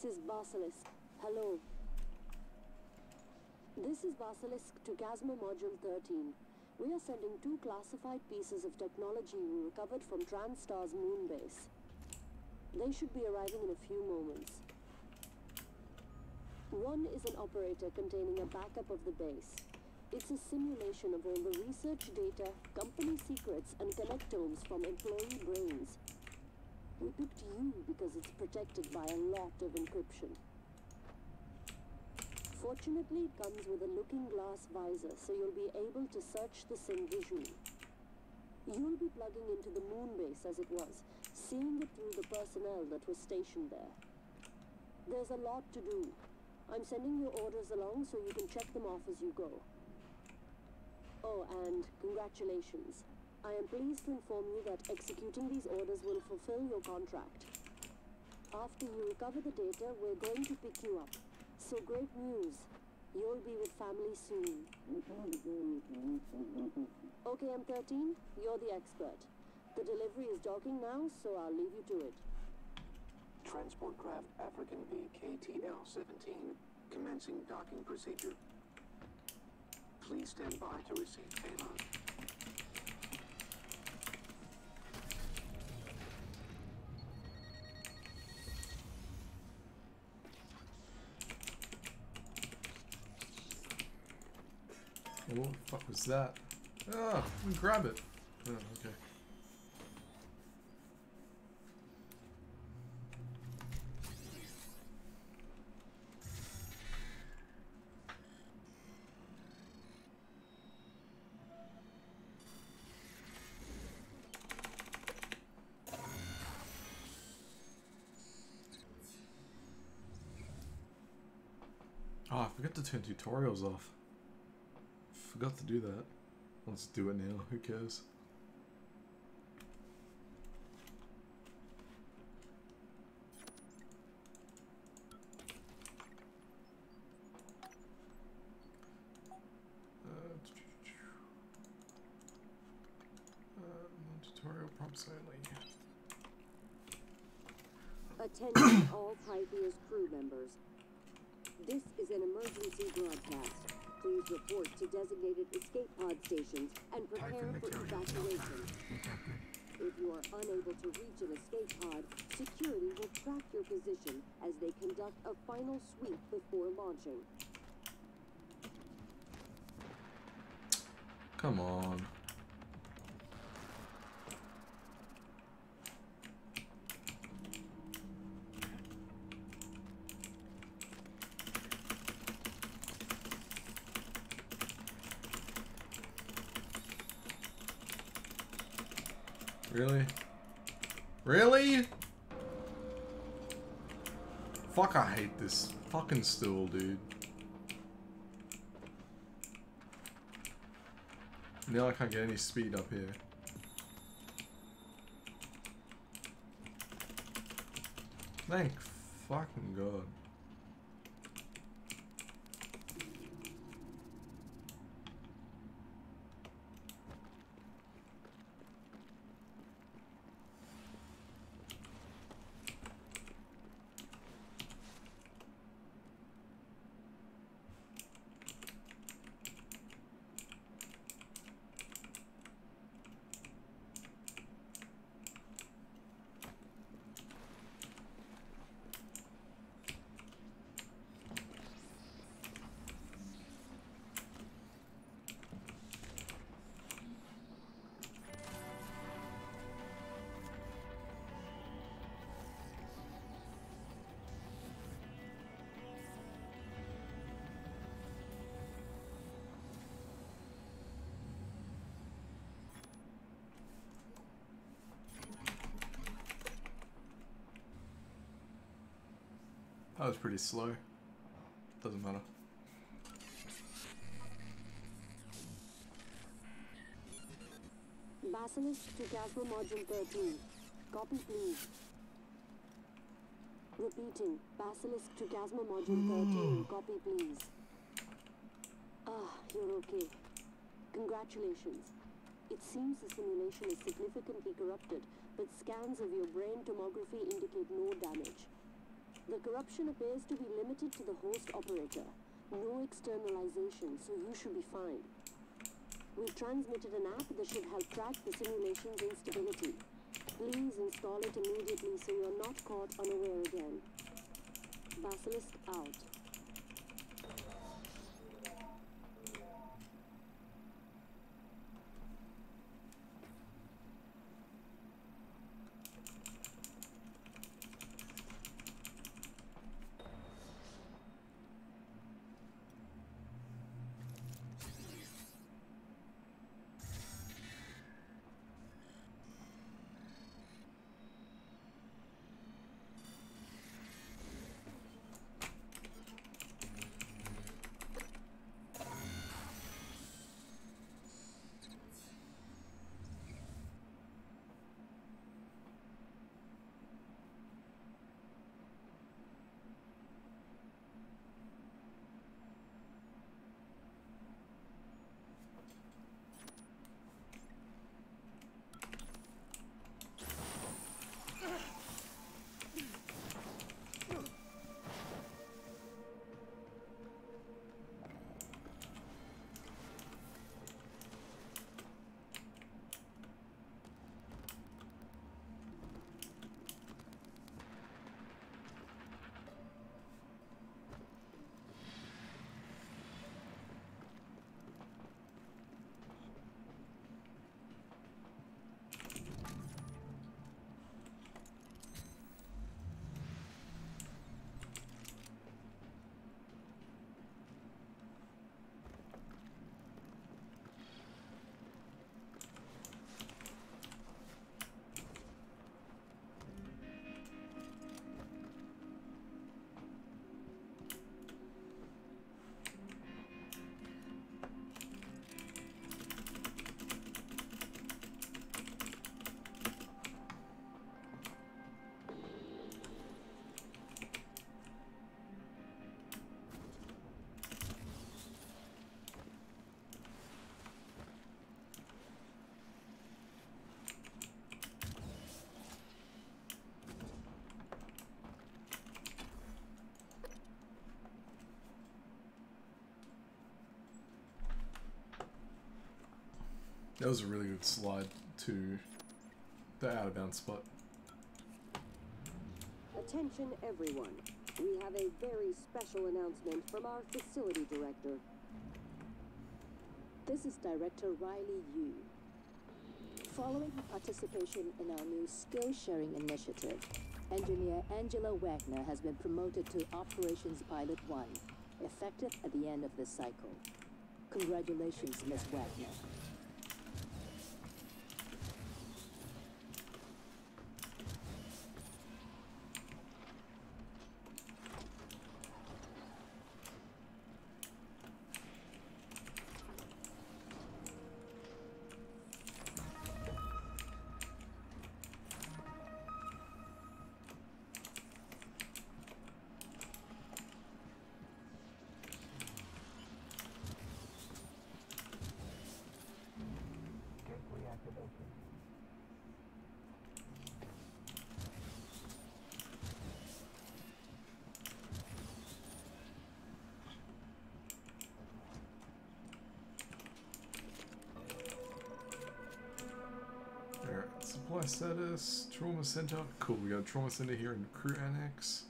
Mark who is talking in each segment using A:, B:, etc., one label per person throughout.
A: This is Basilisk. Hello. This is Basilisk to Kasma Module 13. We are sending two classified pieces of technology we recovered from TranStar's moon base. They should be arriving in a few moments. One is an operator containing a backup of the base. It's a simulation of all the research data, company secrets, and connectomes from employee brains. We picked you because it's protected by a lot of encryption. Fortunately, it comes with a looking glass visor, so you'll be able to search the sim visually. You'll be plugging into the moon base as it was, seeing it through the personnel that was stationed there. There's a lot to do. I'm sending your orders along so you can check them off as you go. Oh, and congratulations. I am pleased to inform you that executing these orders will fulfill your contract. After you recover the data, we're going to pick you up. So great news. You'll be with family soon. Okay, M13, you're the expert. The delivery is docking now, so I'll leave you to it.
B: Transport craft African VKTL-17 commencing docking procedure. Please stand by to receive payload.
C: What the fuck was that? Ah, we grab it. Oh, okay. Oh, I forgot to turn tutorials off. Forgot to do that. Let's do it now. Who cares? Uh, uh, tutorial prompts only.
A: Attention all Pytheas crew members. This is an emergency broadcast. Please report to designated escape pod stations and prepare for evacuation. If you are unable to reach an escape pod, security will track your position as they conduct a final sweep before launching.
C: Come on. Really? Really? Fuck, I hate this fucking stool, dude. Now I can't get any speed up here. Thank fucking god. Pretty slow. Doesn't matter.
A: Basilisk to Kasma Module 13. Copy, please. Repeating. Basilisk to Kasma Module 13. Copy, please. Ah, you're okay. Congratulations. It seems the simulation is significantly corrupted, but scans of your brain tomography indicate no damage. The corruption appears to be limited to the host operator. No externalization, so you should be fine. We've transmitted an app that should help track the simulation's instability. Please install it immediately so you're not caught unaware again. Basilisk out.
C: That was a really good slide to the out of bounds spot.
A: Attention everyone. We have a very special announcement from our facility director. This is Director Riley Yu. Following her participation in our new skill sharing initiative, Engineer Angela Wagner has been promoted to Operations Pilot 1, effective at the end of this cycle. Congratulations, Ms. Wagner.
C: Trauma center. Cool, we got trauma center here in crew annex.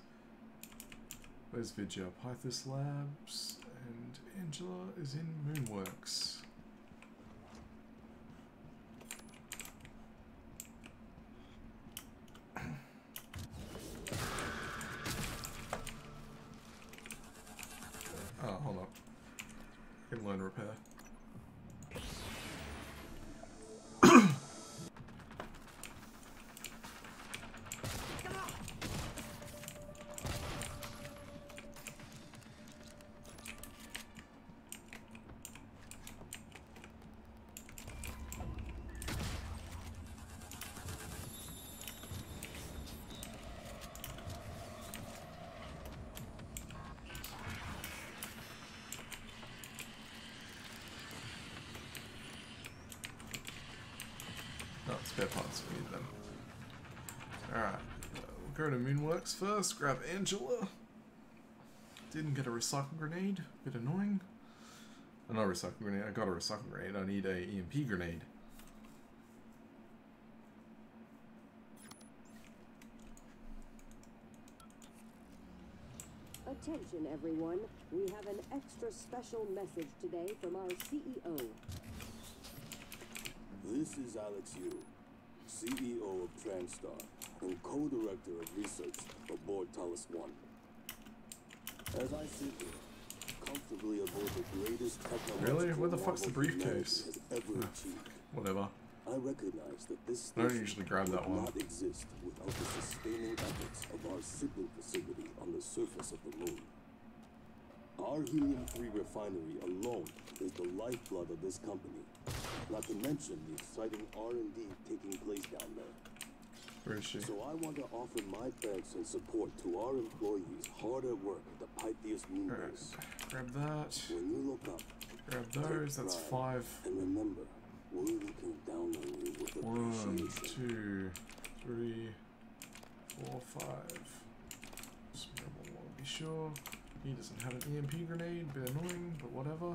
C: Where's Vidya? Pytheas Labs. And Angela is in Moonworks. Go to Moonworks first, grab Angela. Didn't get a recycle grenade, bit annoying. Oh, not a recycle grenade, I got a recycle grenade, I need a EMP grenade.
D: Attention everyone, we have an extra special message today from our CEO.
E: This is Alex Yu, CEO of Transtar and co-director of research aboard Talos One. As I sit here, comfortably aboard the greatest technological
C: Really? Where the fuck's the briefcase?
E: ever.
C: Whatever.
E: I recognize that this
C: I don't usually grab that one.
E: not exist without the sustaining efforts of our sibling facility on the surface of the moon. Our helium-3 refinery alone is the lifeblood of this company, not to mention the exciting R&D taking place down there.
C: Where is she?
E: So I want to offer my thanks and support to our employees hard at work at the Pytheas moon
C: Alright.
E: base.
C: Grab that.
E: When you look up,
C: Grab those, that's five.
E: and remember, we're looking down on you with
C: One, two, three, four, five. Just grab one, be sure. He doesn't have an EMP grenade, bit annoying, but whatever.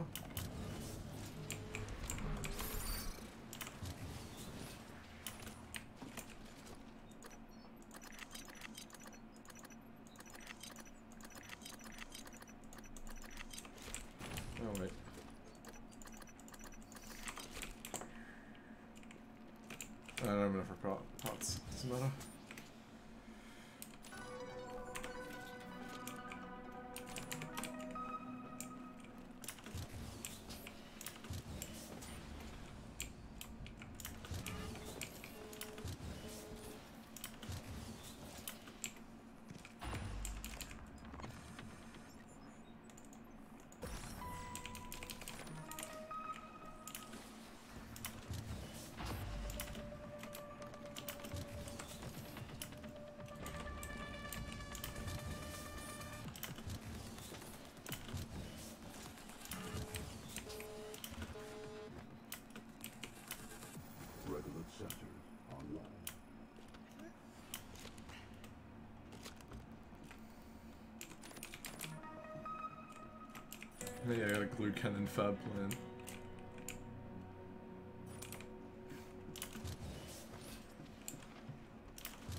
C: Maybe I got a glue cannon fab plan.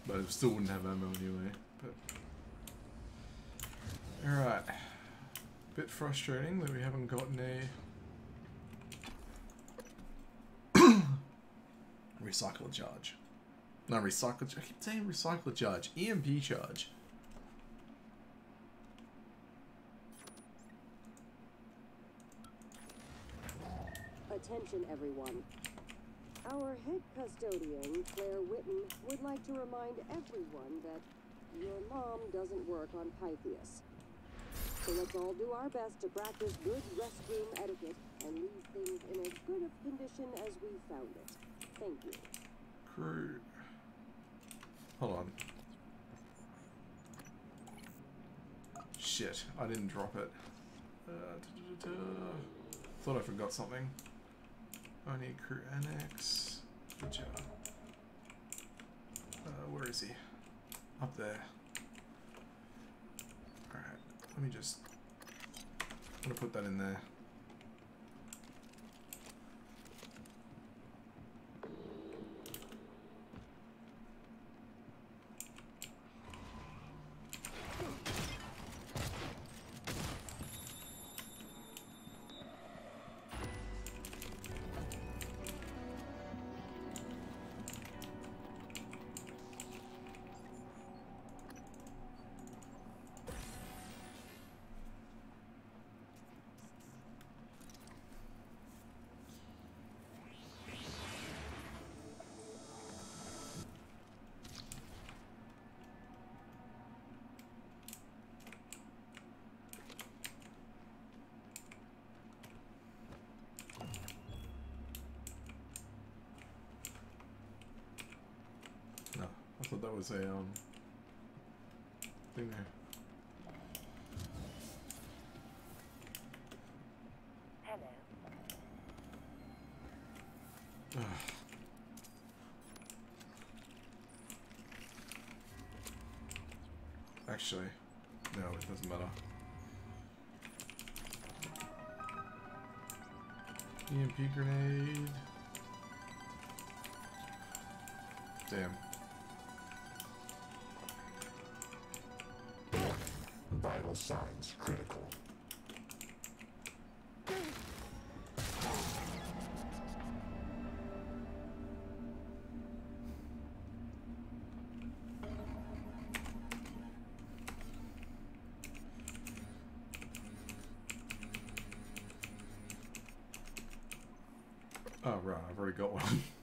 C: But I still wouldn't have ammo anyway. But alright. Bit frustrating that we haven't gotten a recycle charge. No, recycle. Charge. I keep saying recycle charge. EMP charge.
D: Attention everyone. Our head custodian, Claire Witten, would like to remind everyone that your mom doesn't work on Pytheas. So let's all do our best to practice good restroom etiquette and leave things in as good of condition as we found it. Thank you.
C: Crew. Hold on. Shit, I didn't drop it. Uh, da-da-da-da. Thought I forgot something. I need crew annex. Good job. Uh, where is he? Up there. Alright, let me just. I'm gonna put that in there. Was a um thing there.
F: Hello.
C: Actually, no, it doesn't matter. EMP grenade. Damn.
F: Signs critical.
C: Oh, right, I've already got one.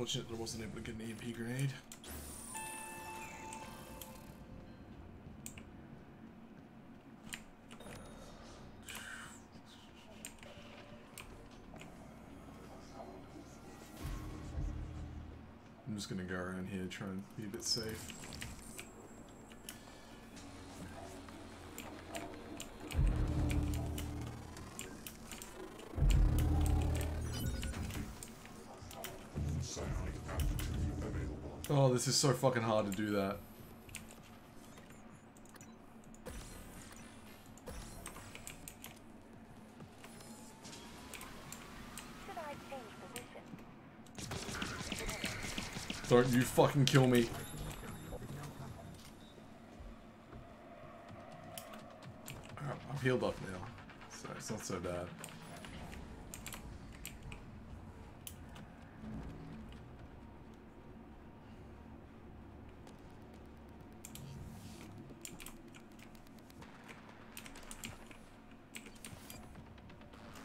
C: unfortunate that I wasn't able to get an EMP grenade. I'm just gonna go around here, try and be a bit safe. This is so fucking hard to do that. Don't you fucking kill me. Uh, I'm healed up now, so it's not so bad.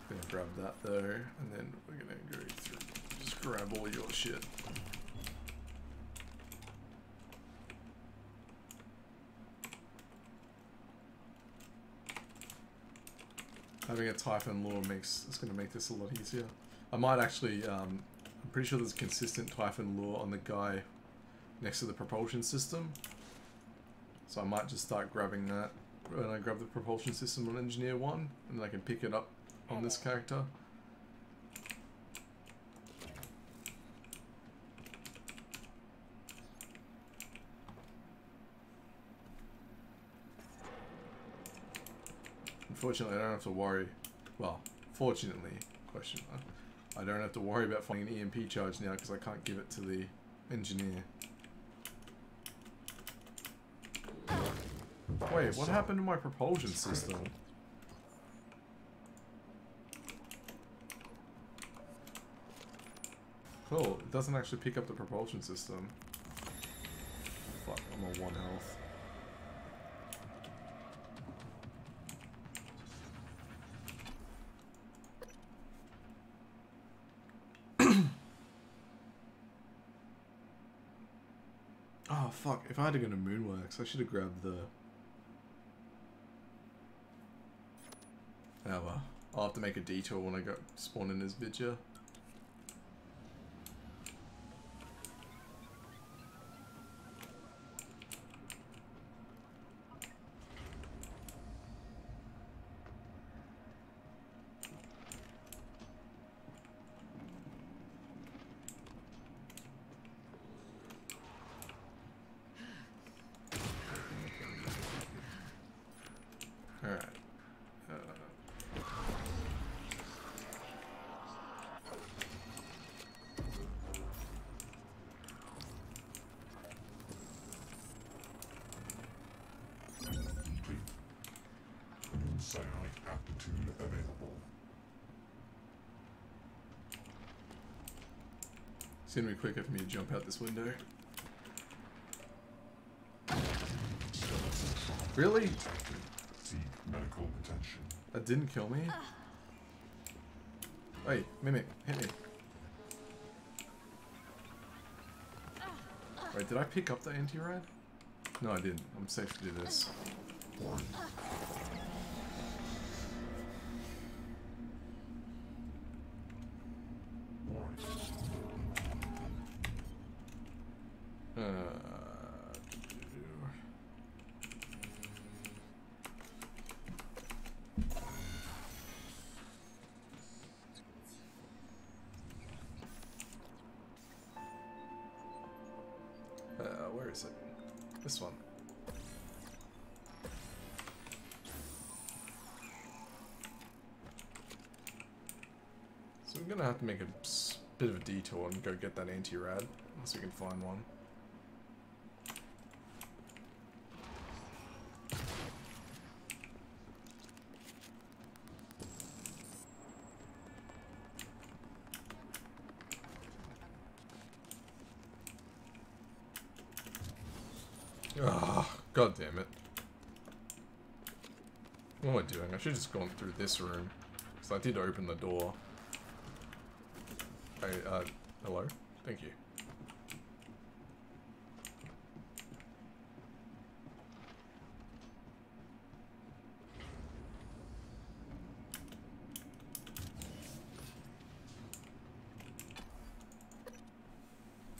C: Gonna grab that there, and then we're gonna go through. Just grab all your shit. Having a Typhon lure makes it's going to make this a lot easier. I might actually, um, I'm pretty sure there's a consistent Typhon lure on the guy next to the propulsion system. So I might just start grabbing that when I grab the propulsion system on Engineer 1, and I can pick it up on this character. Unfortunately, I don't have to worry. Well, fortunately, question mark. I don't have to worry about finding an EMP charge now because I can't give it to the engineer. Wait, what happened to my propulsion system? Cool, it doesn't actually pick up the propulsion system. Fuck, I'm on one health. Oh fuck, if I had to go to Moonworks, I should have grabbed the... Oh. I'll have to make a detour when I go spawn in as Vidya. Alright. Uh,
F: Complete. Psionic aptitude available.
C: it's gonna be quicker for me to jump out this window. Really?
F: Detected. Medical attention.
C: That didn't kill me? Wait, Mimic, hit me. Wait, did I pick up the anti-rad? No, I didn't. I'm safe to do this.
F: Warning.
C: Make a bit of a detour and go get that anti-rad, unless we can find one. Ah, god damn it. What am I doing? I should have just gone through this room. Because I did open the door. Uh, hello? Thank you.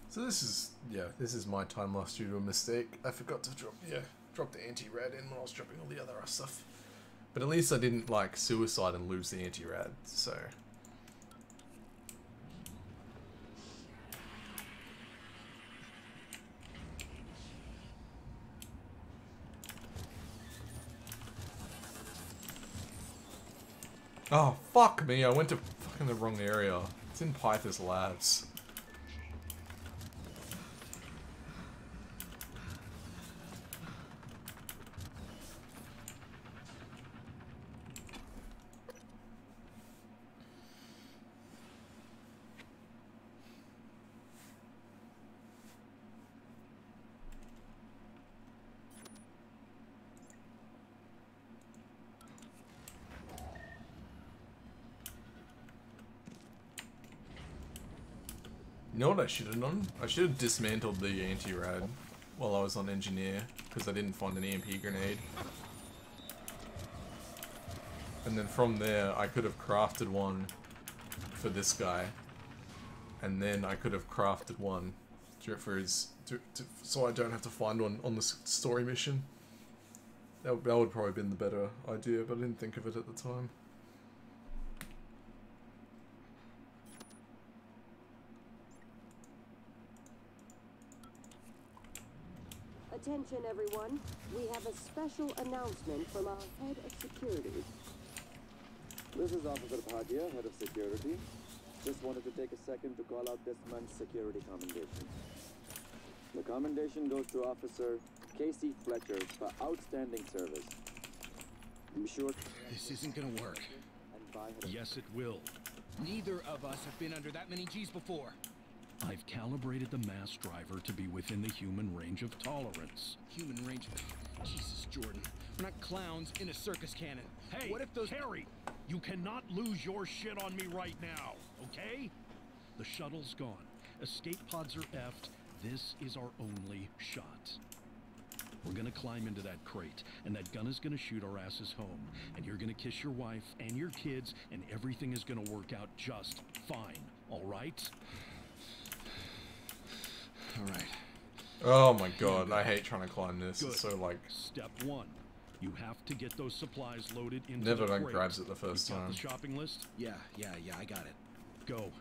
C: So this is, yeah, this is my time lost due to a mistake. I forgot to drop, yeah, drop the anti-rad in when I was dropping all the other stuff. But at least I didn't, like, suicide and lose the anti-rad, so... Oh, fuck me, I went to fucking the wrong area. It's in Pytheas Labs. What I should have done? I should have dismantled the anti-rad while I was on engineer, because I didn't find an EMP grenade. And then from there, I could have crafted one for this guy. And then I could have crafted one for his, to, to, so I don't have to find one on the story mission. That, would- that would probably been the better idea, but I didn't think of it at the time.
D: Attention, everyone. We have a special announcement from our head of security.
G: This is Officer Bhatia, Head of Security. Just wanted to take a second to call out this month's security commendation. The commendation goes to Officer Casey Fletcher for outstanding service. I'm sure
H: This isn't gonna work.
G: and by Head of
H: Yes, it will. Neither of us have been under that many G's before. I've calibrated the mass driver to be within the human range of tolerance. Human range? Jesus, Jordan. We're not clowns in a circus cannon.
I: Hey,
H: what if those...
I: Harry, you cannot lose your shit on me right now, okay?
H: The shuttle's gone. Escape pods are effed. This is our only shot. We're gonna climb into that crate, and that gun is gonna shoot our asses home. And you're gonna kiss your wife and your kids, and everything is gonna work out just fine. All right? All right.
C: Oh my god, I hate trying to climb this.
H: Good.
C: It's so like
H: Step one. You have to get those supplies loaded into
C: Never
H: the
C: done grabs it the first
H: You've got
C: time.
H: the shopping list? Yeah, yeah, yeah, I got it. Go.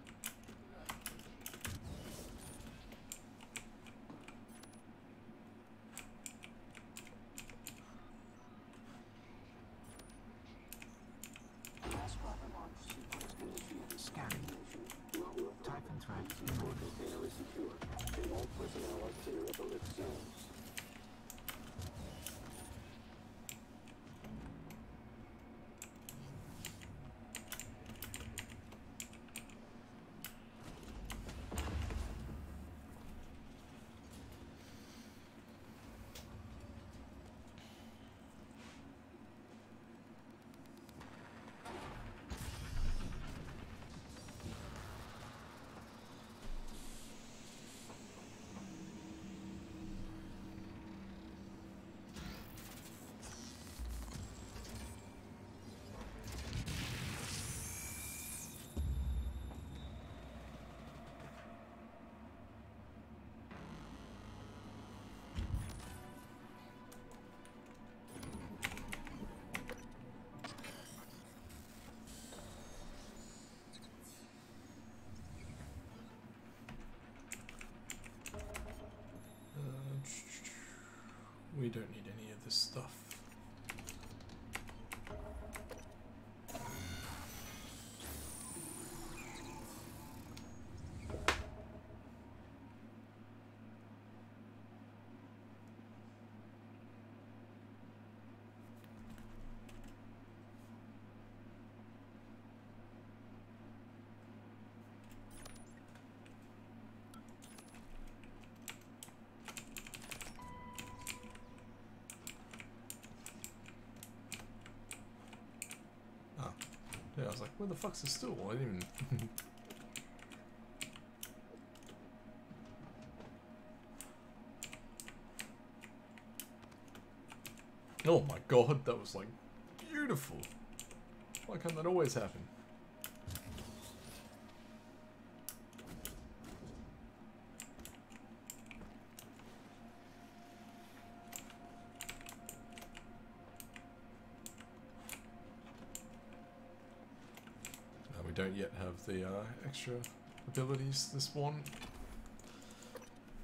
C: We don't need any of this stuff. Oh. Yeah, I was like, where the fuck's the stool? I didn't even... oh my god, that was like beautiful. Why can't that always happen? Uh, we don't yet have the uh, extra abilities this one.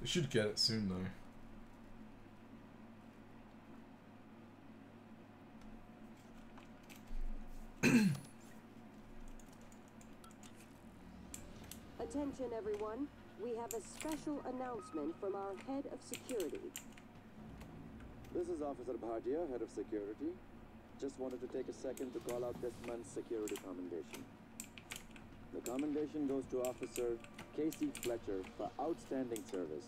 C: We should get it soon though.
D: Attention, everyone. We have a special announcement from our head of security.
G: This is Officer Bhatia, head of security. Just wanted to take a second to call out this month's security commendation. The commendation goes to Officer Casey Fletcher for outstanding service.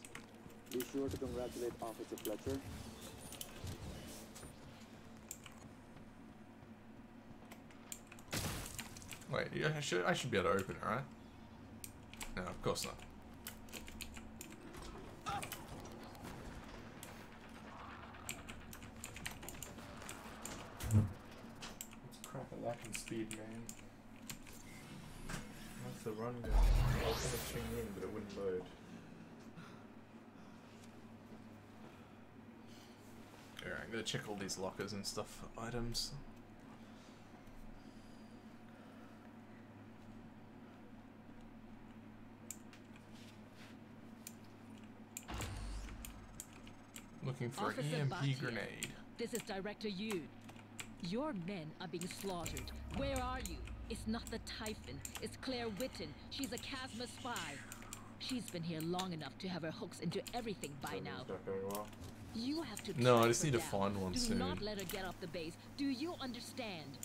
G: Be sure to congratulate Officer Fletcher.
C: Wait, I should, I should be able to open it, right? No, of course not. Alright, I'm gonna check all these lockers and stuff, for items. Looking for an
J: Officer
C: EMP
J: Bhatia.
C: grenade.
J: This is Director Yu. Your men are being slaughtered. Where are you? It's not the Typhon. It's Claire Witten. She's a Kasma spy. She's been here long enough to have her hooks into everything by now.
K: It's not going well.
J: You have to
C: No, I just need to
J: down.
C: find one
J: Do
C: soon.
J: not let her get off the base. Do you understand?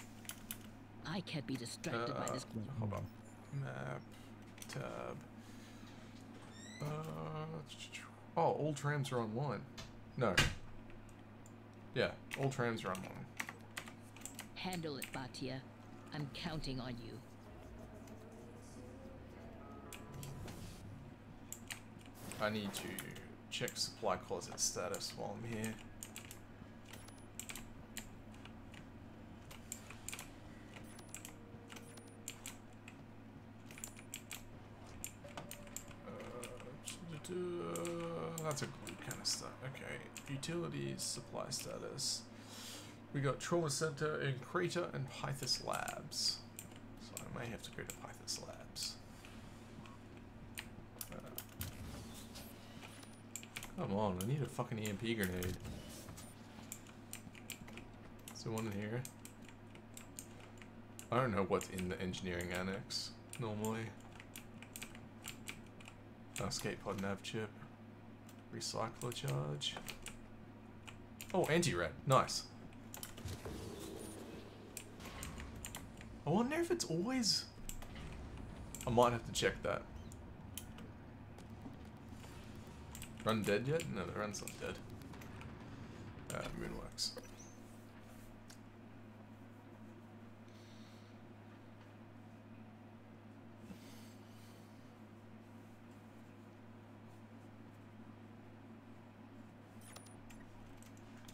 J: I can't be distracted by
C: Uh,
J: this.
C: Hold on. Map. Tab. Uh, oh, all trams are online. No. Yeah, all trams are online.
J: Handle it, Bhatia. I'm counting on you.
C: I need to check supply closet status while I'm here. Uh, that's a glue kind of stuff. Okay, utilities, supply status. We got Trauma Center in Creta and Pytheas Labs. So I may have to go to Pytheas Labs. Uh, Come on, I need a fucking EMP grenade. Is there one in here? I don't know what's in the engineering annex normally. Escape pod nav chip. Recycler charge. Oh, anti-rad. Nice. I wonder if it's always... I might have to check that. Run dead yet? No, the run's not dead. Uh, Moonworks.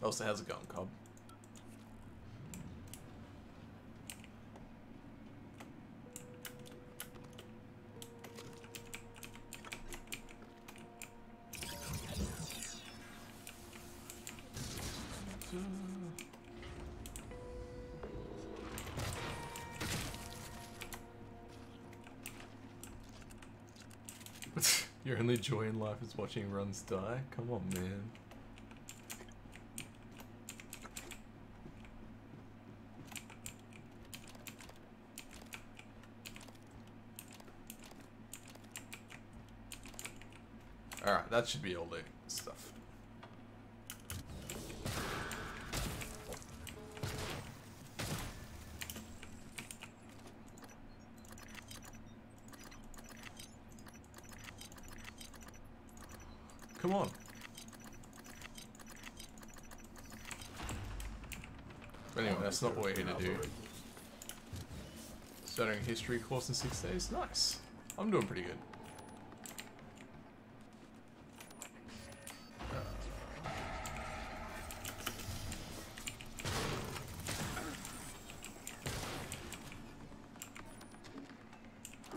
C: Also has a gun cob. joy in life is watching runs die? Come on, man. Alright, that should be all day. That's not what we're here to do. Starting a history course in six days? Nice. I'm doing pretty good.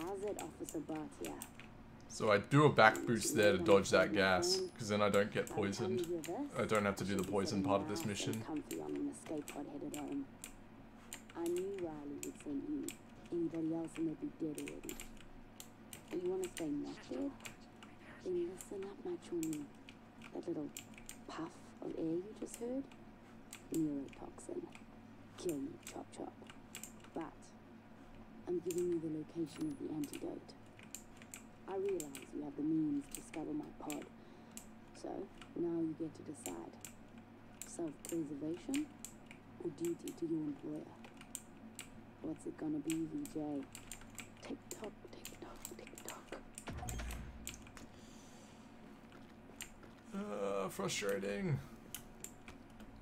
J: How's it, Officer Bhatia?
C: So I do a back boost there to dodge that gas, because then I don't get poisoned. I don't have to do the poison part of this mission.
J: Comfy on an escape pod headed home. I knew Riley would send you. Anybody else be dead already. You want to stay dead? Then listen up, my chummy. That little puff of air you just heard? Neurotoxin. Kill you, chop chop. But I'm giving you the location of the antidote. I realize you have the means to scuttle my pod. So, now you get to decide. Self-preservation or duty to your employer? What's it gonna be, VJ?
C: Frustrating.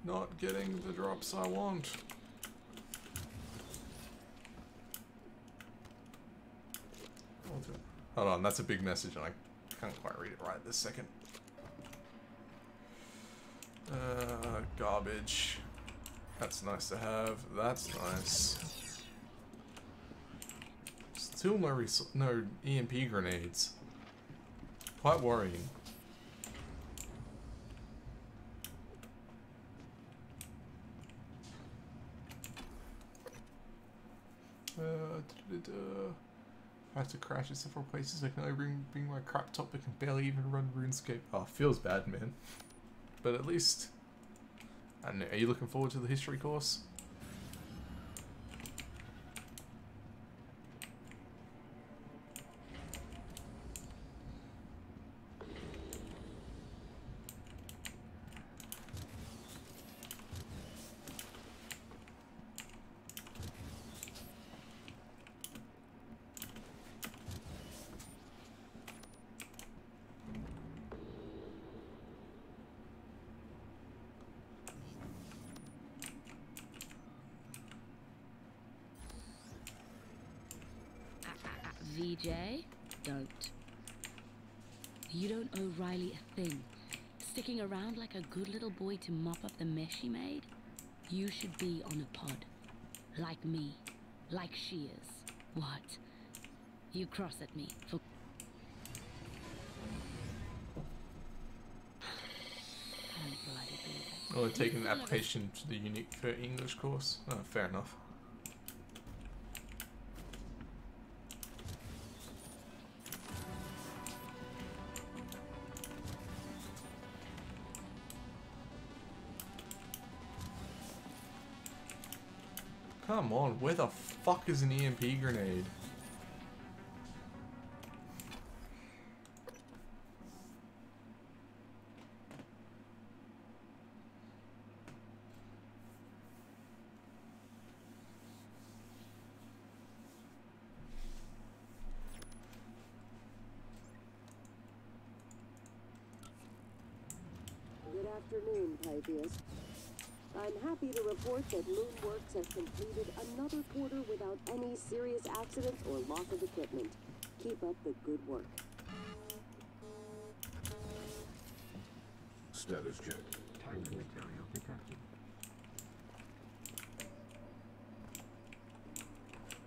C: Not getting the drops I want. Hold on, that's a big message and I can't quite read it right this second. Uh, garbage. That's nice to have. That's nice. Still no no EMP grenades. Quite worrying. Uh, da -da -da. Uh, I have to crash at several places. I can only bring, bring my crap top. I can barely even run RuneScape. Oh, feels bad, man. But at least... I don't know. Are you looking forward to the history course?
L: VJ, don't. You don't owe Riley a thing. Sticking around like a good little boy to mop up the mess she made? You should be on a pod. Like me. Like she is. What? You cross at me for...
C: Oh, they're taking the application to the unique for English course? Oh, fair enough. Come on, where the fuck is an EMP grenade?
J: Good afternoon, Pytheas. I'm happy to report that Moonworks has completed another quarter without any serious accidents or loss of equipment. Keep up the good work.
B: Status check.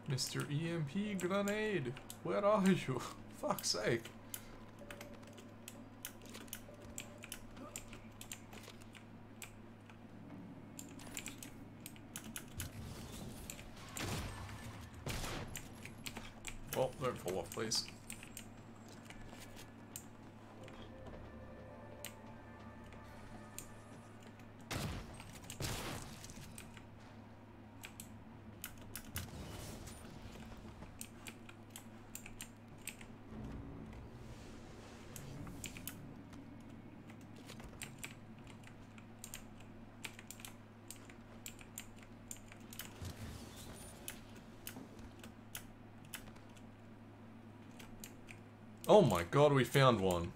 C: Mr. EMP grenade, where are you? Fuck's sake. Well, don't fall off, please. Oh my god, we found one.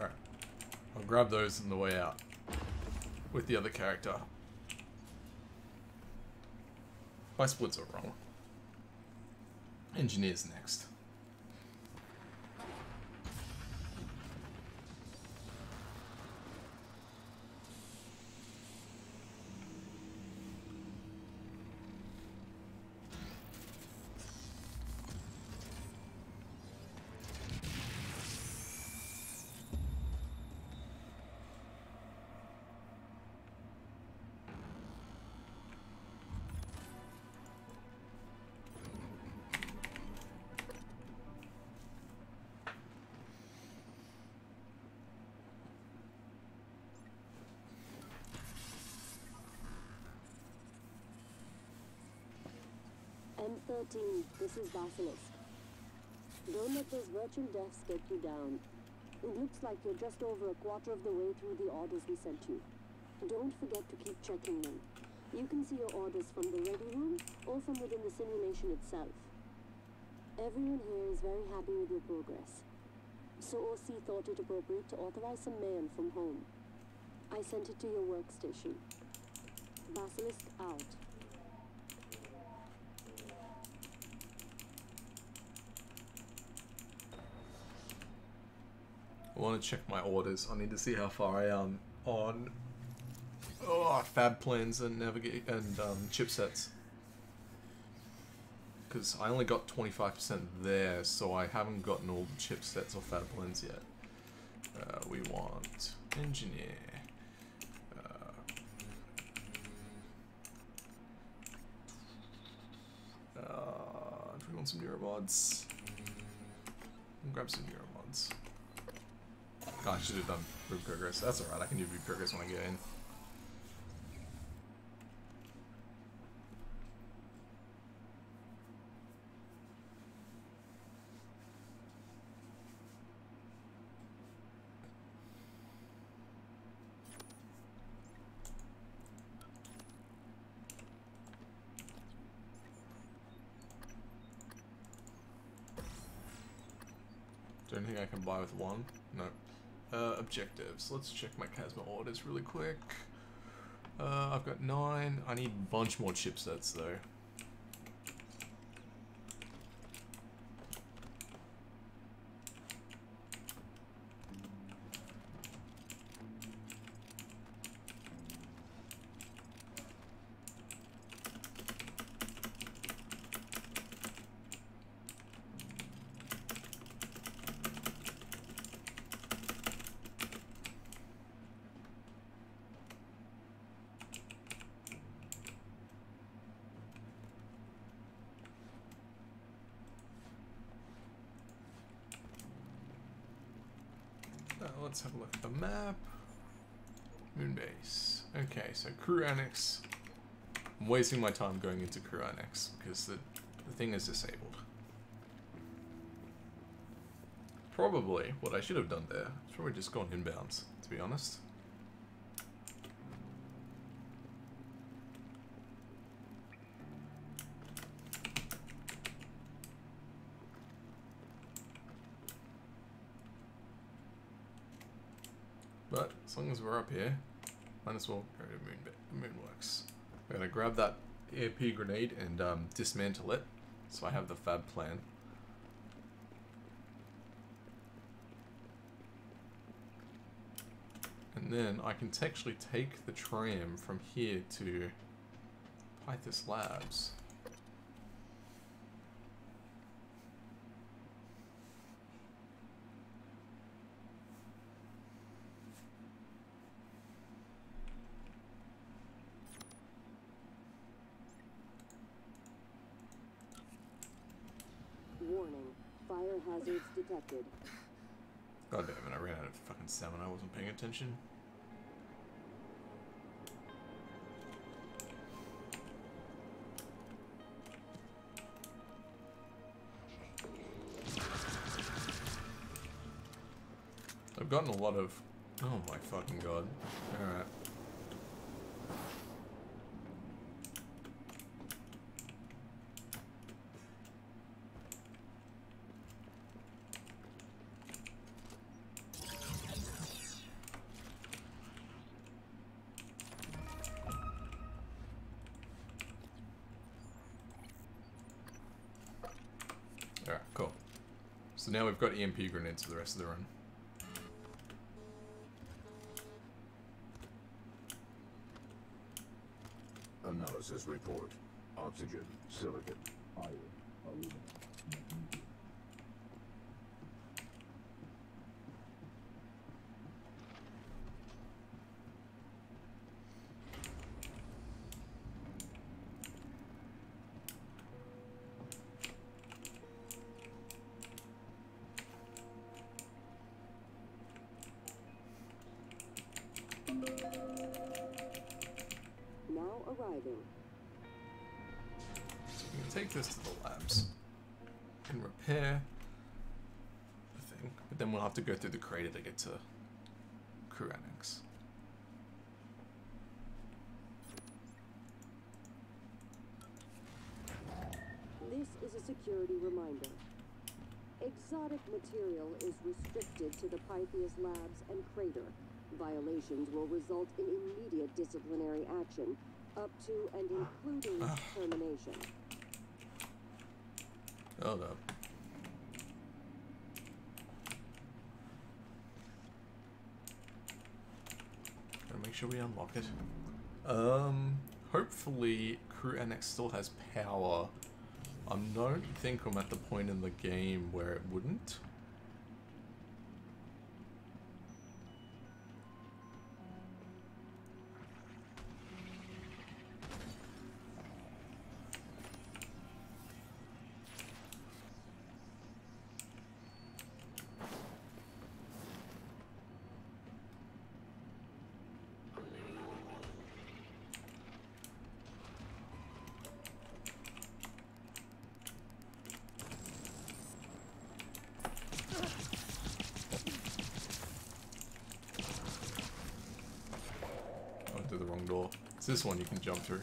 C: Alright. I'll those on the way out. With the other character. My splits are wrong. Engineers next.
A: This is Basilisk. Don't let those virtual deaths get you down. It looks like you're just over a quarter of the way through the orders we sent you. Don't forget to keep checking them. You can see your orders from the ready room or from within the simulation itself. Everyone here is very happy with your progress. So OC thought it appropriate to authorize some mail from home. I sent it to your workstation. Basilisk out.
C: To check my orders. I need to see how far I am on oh, fab plans and navigate and um, chipsets. Because I only got 25% there, so I haven't gotten all the chipsets or fab plans yet. Uh, we want engineer. Uh, uh, we want some neuromods? Grab some neuromods. God, I should have done root progress. That's alright, I can do root progress when I get in. Don't think I can buy with one. No. Uh, objectives. Let's check my Kasma orders really quick. Uh, I've got nine. I need a bunch more chipsets though. Uh, let's have a look at the map. Moonbase. Okay, crew annex. I'm wasting my time going into crew annex because the, the thing is disabled. Probably what I should have done there is probably just gone inbounds, to be honest. But as long as we're up here, might as well go to Moon Moonworks. I'm gonna grab that EMP grenade and um, dismantle it, so I have the fab plan. And then I can actually take the tram from here to Pytheas Labs.
D: Warning. Fire hazards detected.
C: God damn it, I ran out of fucking stamina, I wasn't paying attention. I've gotten a lot of... Oh my fucking god. Alright, So now we've got EMP grenades for the rest of the run.
F: Analysis report. Oxygen, silicon, iron,
C: have to go through the crater to get to crew annex.
D: This is a security reminder. Exotic material is restricted to the Pytheas labs and crater. Violations will result in immediate disciplinary action, up to and including ah. termination.
C: Hold up. Make sure we unlock it. Um, hopefully Crew Annex still has power. I don't think I'm at the point in the game where it wouldn't. I went through the wrong door. It's this one you can jump through.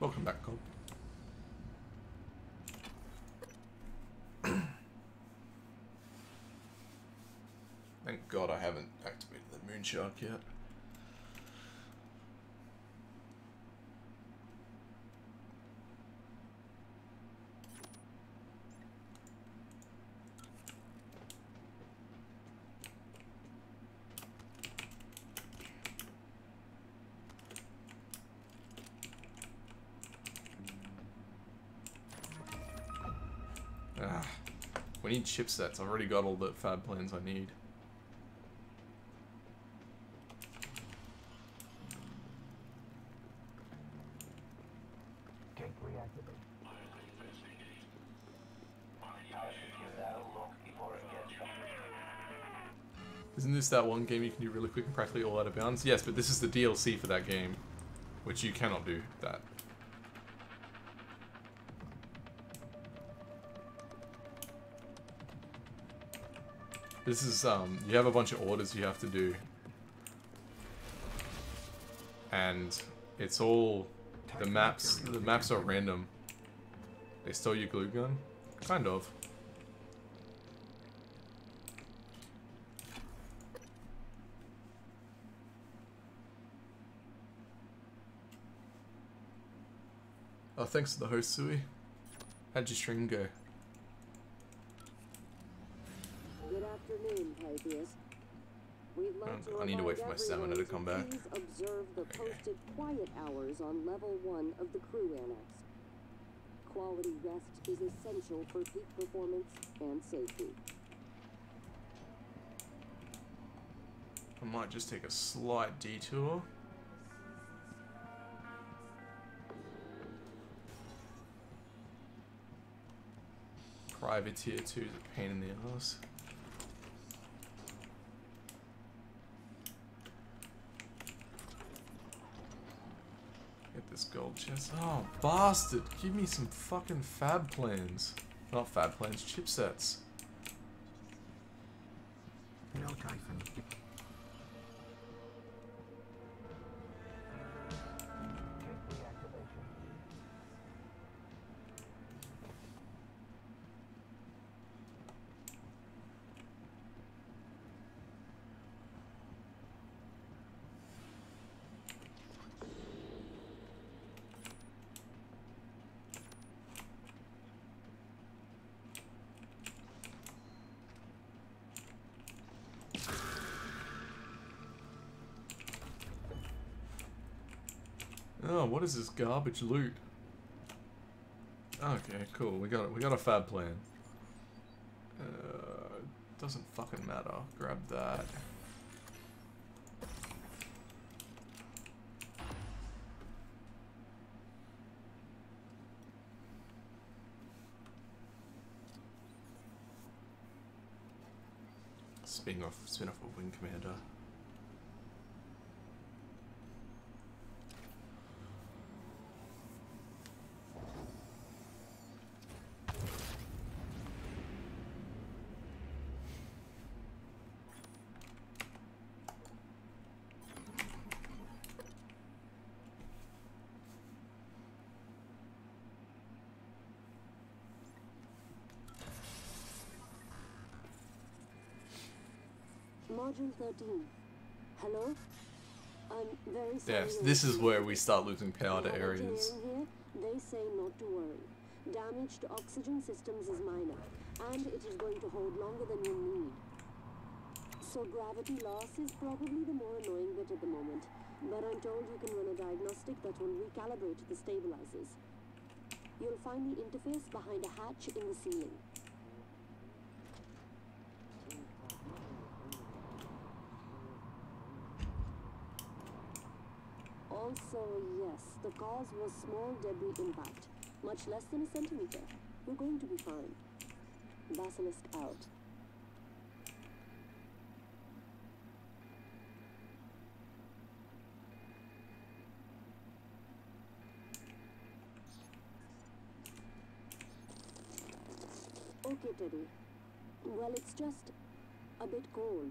C: Welcome back, Cobb. Thank God I haven't activated the moon shark yet. Ah, we need chipsets. I've already got all the fab plans I need. Isn't this that one game you can do really quick and practically all out of bounds? Yes, but this is the DLC for that game, which you cannot do that. This is, um, you have a bunch of orders you have to do. And it's all, the maps, the maps are random. They stole your glue gun? Kind of. Oh, thanks to the host, Sui. How'd your stream go?
D: Good afternoon, Pytheas. We'd like
C: Oh,
D: to
C: I need to wait for my stamina to come back.
D: Please observe the posted quiet hours on level one of the crew annex. Quality rest is essential for peak performance and safety.
C: I might just take a slight detour. Privateer 2 is a pain in the ass. Gold chest. Oh, bastard! Give me some fucking fab plans. Not fab plans, chipsets. What is this garbage loot? Okay, cool. We got it. we got a fab plan. Uh, doesn't fucking matter. Grab that. Spin off, spin off a wing commander.
A: Module 13. Hello? I'm very sorry.
C: Yes, this is where we start losing power to areas.
A: Here, they say not to worry. Damage to oxygen systems is minor, and it is going to hold longer than you need. So gravity loss is probably the more annoying bit at the moment, but I'm told you can run a diagnostic that will recalibrate the stabilizers. You'll find the interface behind a hatch in the ceiling. Also, yes, the cause was small debris impact, much less than a centimeter. You're going to be fine. Basilisk out. Okay, Teddy. Well, it's just a bit cold.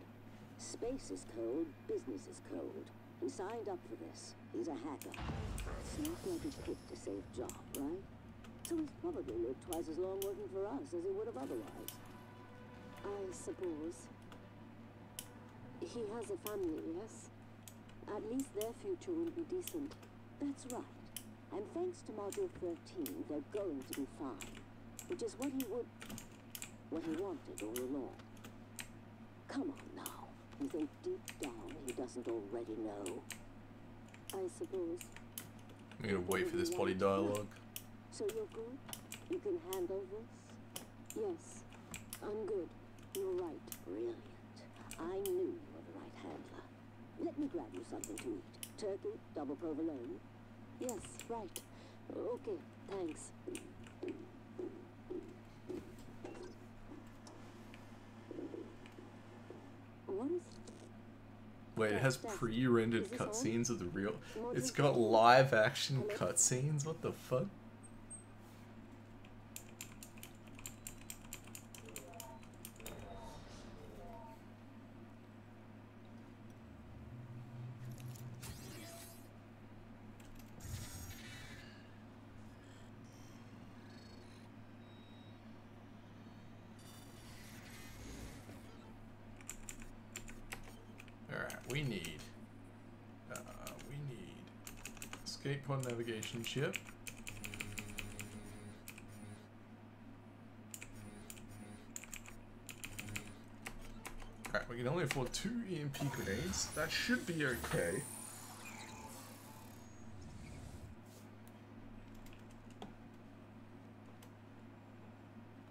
J: Space is cold, business is cold. He signed up for this. He's a hacker. It's not like he picked a safe job, right? So he's probably lived twice as long working for us as he would have otherwise.
A: I suppose. He has a family, yes? At least their future will be decent.
J: That's right. And thanks to Module 13, they're going to be fine. Which is what he would... what he wanted all along. Come on now. You think deep down he doesn't already know?
A: I suppose.
C: I'm gonna wait for this body dialogue.
A: So you're good? You can handle this? Yes. I'm good. You're right.
J: Brilliant. I knew you were the right handler. Let me grab you something to eat. Turkey, double provolone.
A: Yes, right. Okay, thanks. What is
C: Wait, it has pre-rendered
A: is this on?
C: cutscenes of the real. It's got live action cutscenes. What the fuck? Alright, we need. Uh, we need. Escape pod navigation chip. Alright, we can only afford two EMP grenades. That should be okay.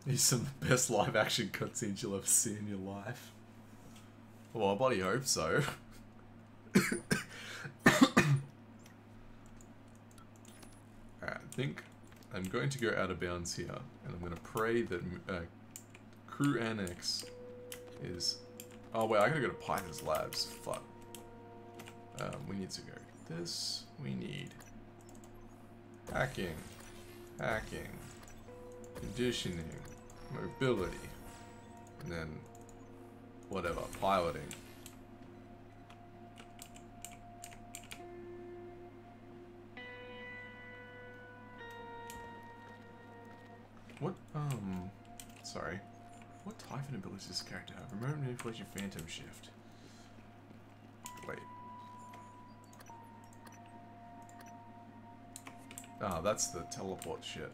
C: These some of the best live action cutscenes you'll ever see in your life. Well, I bloody hope so. Alright, I think I'm going to go out of bounds here, and I'm going to pray that uh, Crew Annex is... Oh wait, I gotta go to Pytheas Labs. Fuck. Um, we need to go this. We need hacking, hacking, conditioning, mobility, and then whatever, piloting. What, um, sorry. What Typhon abilities does this character have? Remote manipulation phantom shift. Wait. Ah, that's the teleport shit.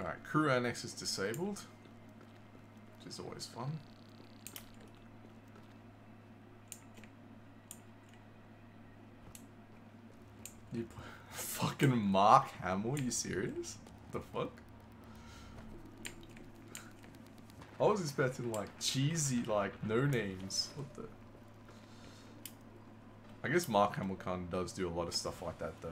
C: Alright, crew annex is disabled. Which is always fun. You fucking Mark Hamill, you serious? The fuck? I was expecting like cheesy, like no names. What the? I guess Mark Hamill kind of does do a lot of stuff like that though.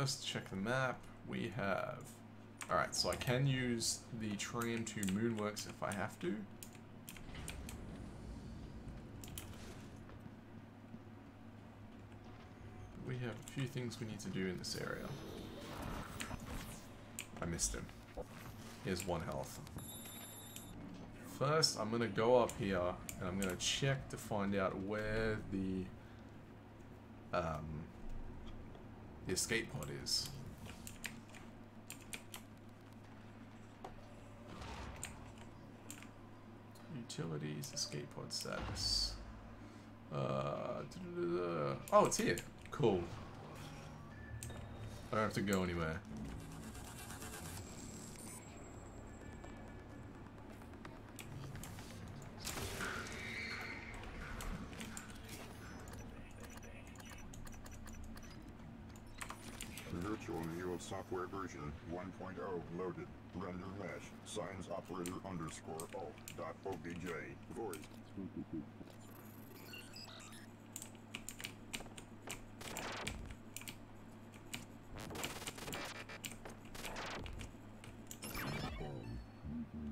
C: First check the map. We have... Alright, so I can use the train to Moonworks if I have to. We have a few things we need to do in this area. I missed him. He has one health. First, I'm gonna go up here and I'm gonna check to find out where the um, the escape pod is. Utilities, escape pod status. Uh, oh, it's here. Cool. I don't have to go anywhere.
F: Software version 1.0 loaded. Render mesh. Signs operator underscore alt dot obj. Void.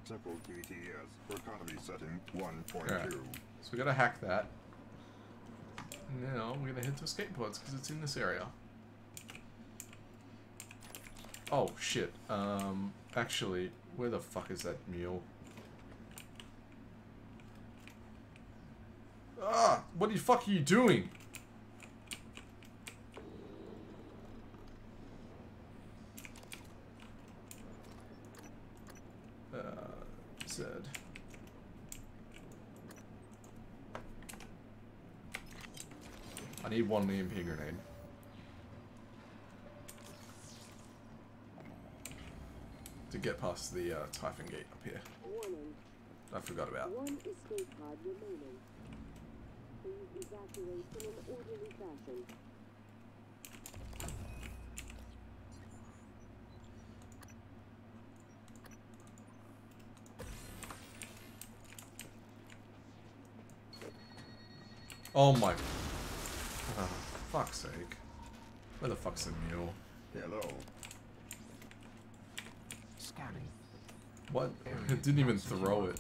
F: Simple BTS. Economy setting 1.2.
C: Alright. So we gotta hack that. Now oh, we're gonna head to escape pods because it's in this area. Oh shit. Um, actually, where the fuck is that mule? Ah, what the fuck are you doing? Uh, Zed. I need one EMP grenade. To get past the uh, Typhon gate up here.
D: Warning.
C: I forgot about.
D: One escape pod remaining. Please evacuate in an orderly fashion.
C: Oh my. Oh, fuck's sake. Where the fuck's the mule?
F: Hello.
B: Scanning.
C: What? It didn't even throw it.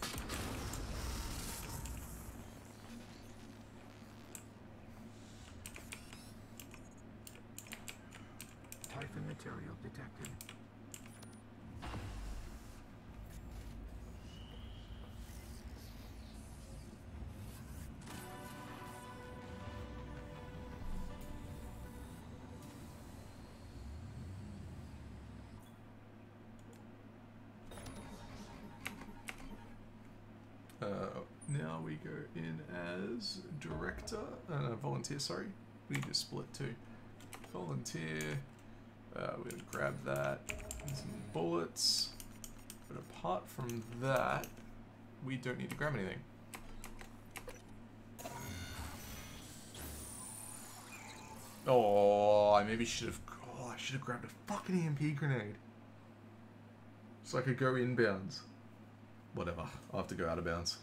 C: Volunteer, sorry. We need to split two. Volunteer. Uh, we're gonna grab that. Some bullets. But apart from that, we don't need to grab anything. Oh, I maybe should have. Oh, I should have grabbed a fucking EMP grenade. So I could go inbounds. Whatever. I'll have to go out of bounds.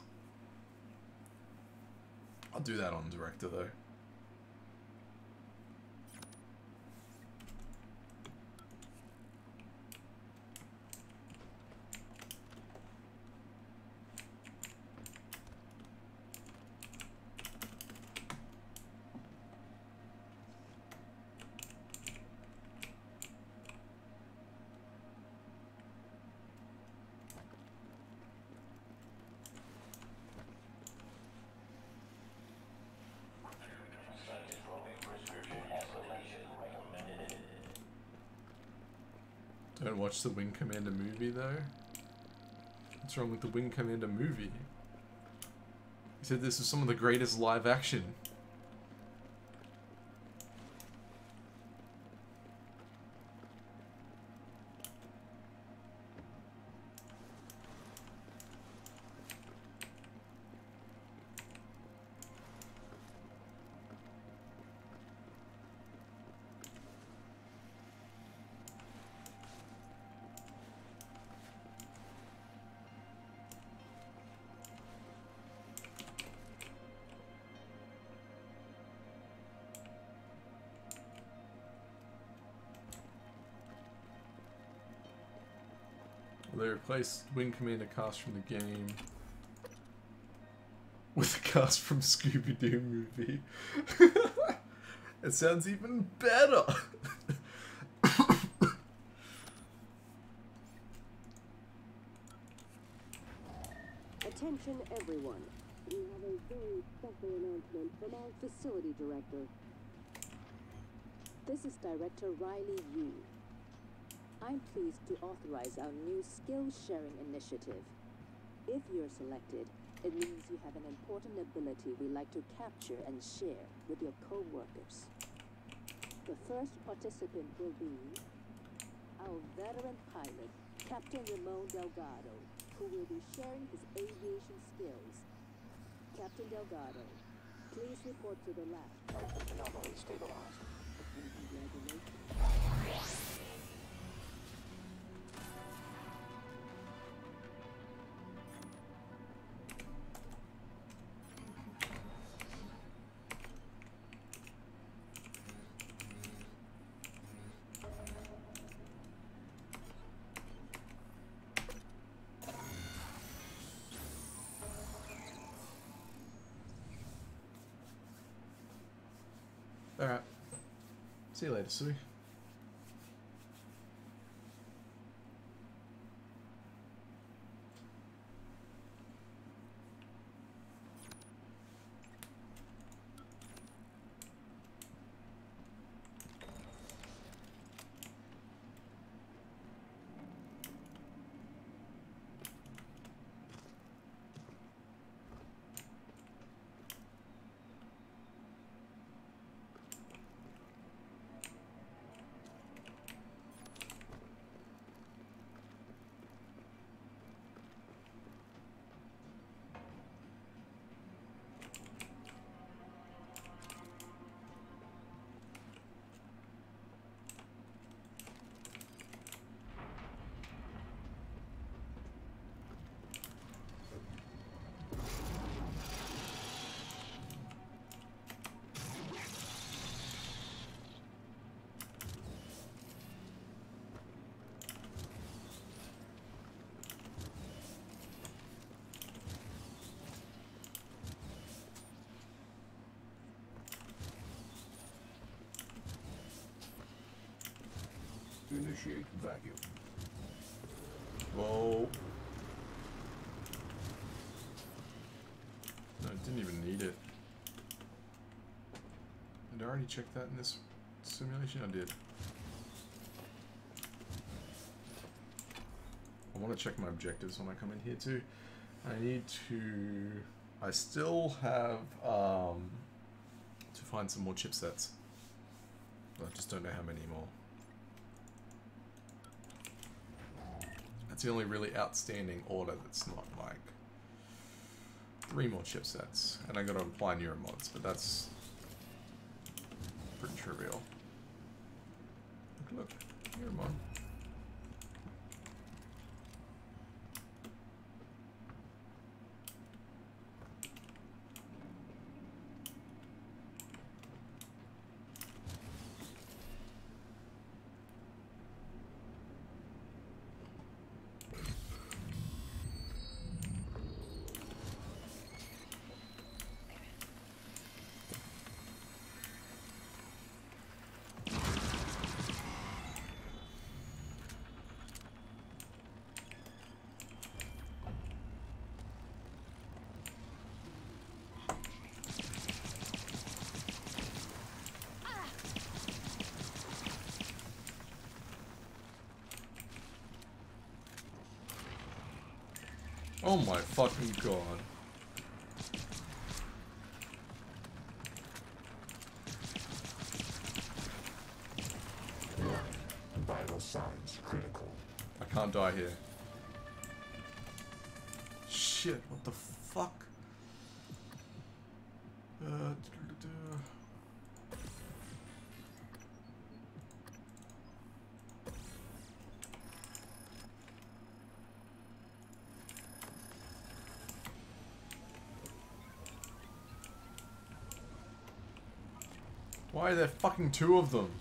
C: I'll do that on director though. Don't watch the Wing Commander movie though. What's wrong with the Wing Commander movie? He said this is some of the greatest live action. Replaced Wing Commander cast from the game with the cast from Scooby Doo movie. it sounds even better.
J: Attention everyone. We have a very special announcement from our facility director. This is Director Riley Yu. I'm pleased to authorize our new skill-sharing initiative. If you're selected, it means you have an important ability we like to capture and share with your co-workers. The first participant will be our veteran pilot, Captain Ramon Delgado, who will be sharing his aviation skills. Captain Delgado, please report to the lab.
B: Anomaly stabilized.
J: Congratulations.
C: See you later, Sue.
B: Initiate vacuum.
C: Whoa. I didn't even need it. Did I already check that in this simulation? I did. I want to check my objectives when I come in here too. I need to I still have um, to find some more chipsets. I just don't know how many more. The only really outstanding order that's not like three more chipsets. And I gotta apply neuromods, but that's pretty trivial. Look, look, neuromod. Oh my fucking god.
M: Vital signs critical.
C: I can't die here. Shit, what the fuck? Uh, duh-duh-duh. Why are there fucking two of them?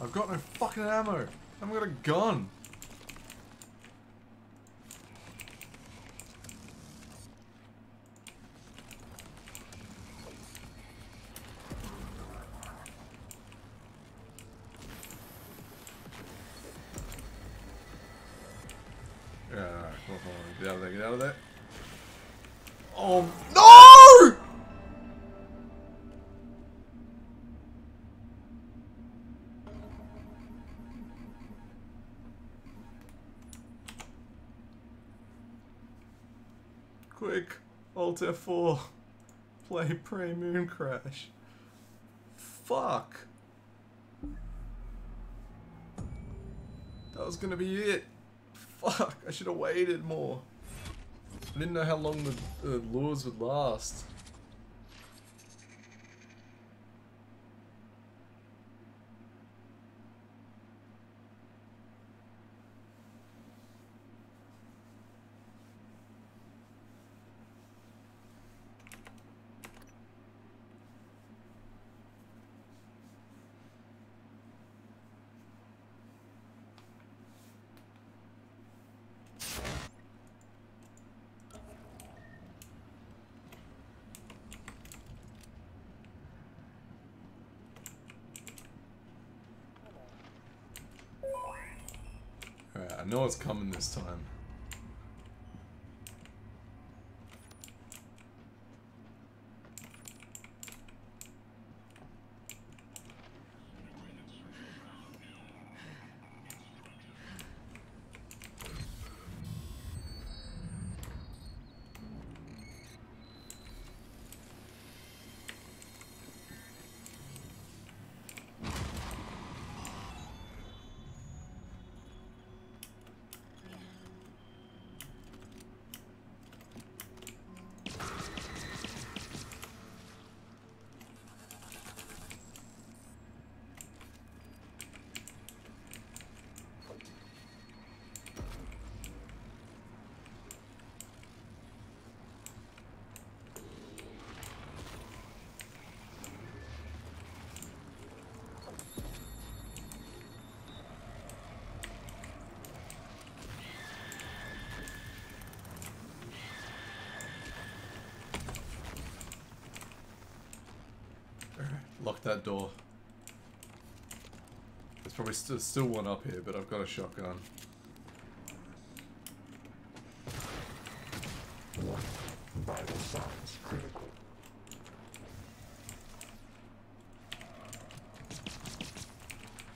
C: I've got no fucking ammo. I haven't got a gun. Alt F4. Play Prey Mooncrash. Fuck. That was gonna be it. Fuck, I should have waited more. I didn't know how long the, the lures would last. Alright, I know it's coming this time. That door. There's probably st still one up here, but I've got a shotgun.
M: Vital signs critical.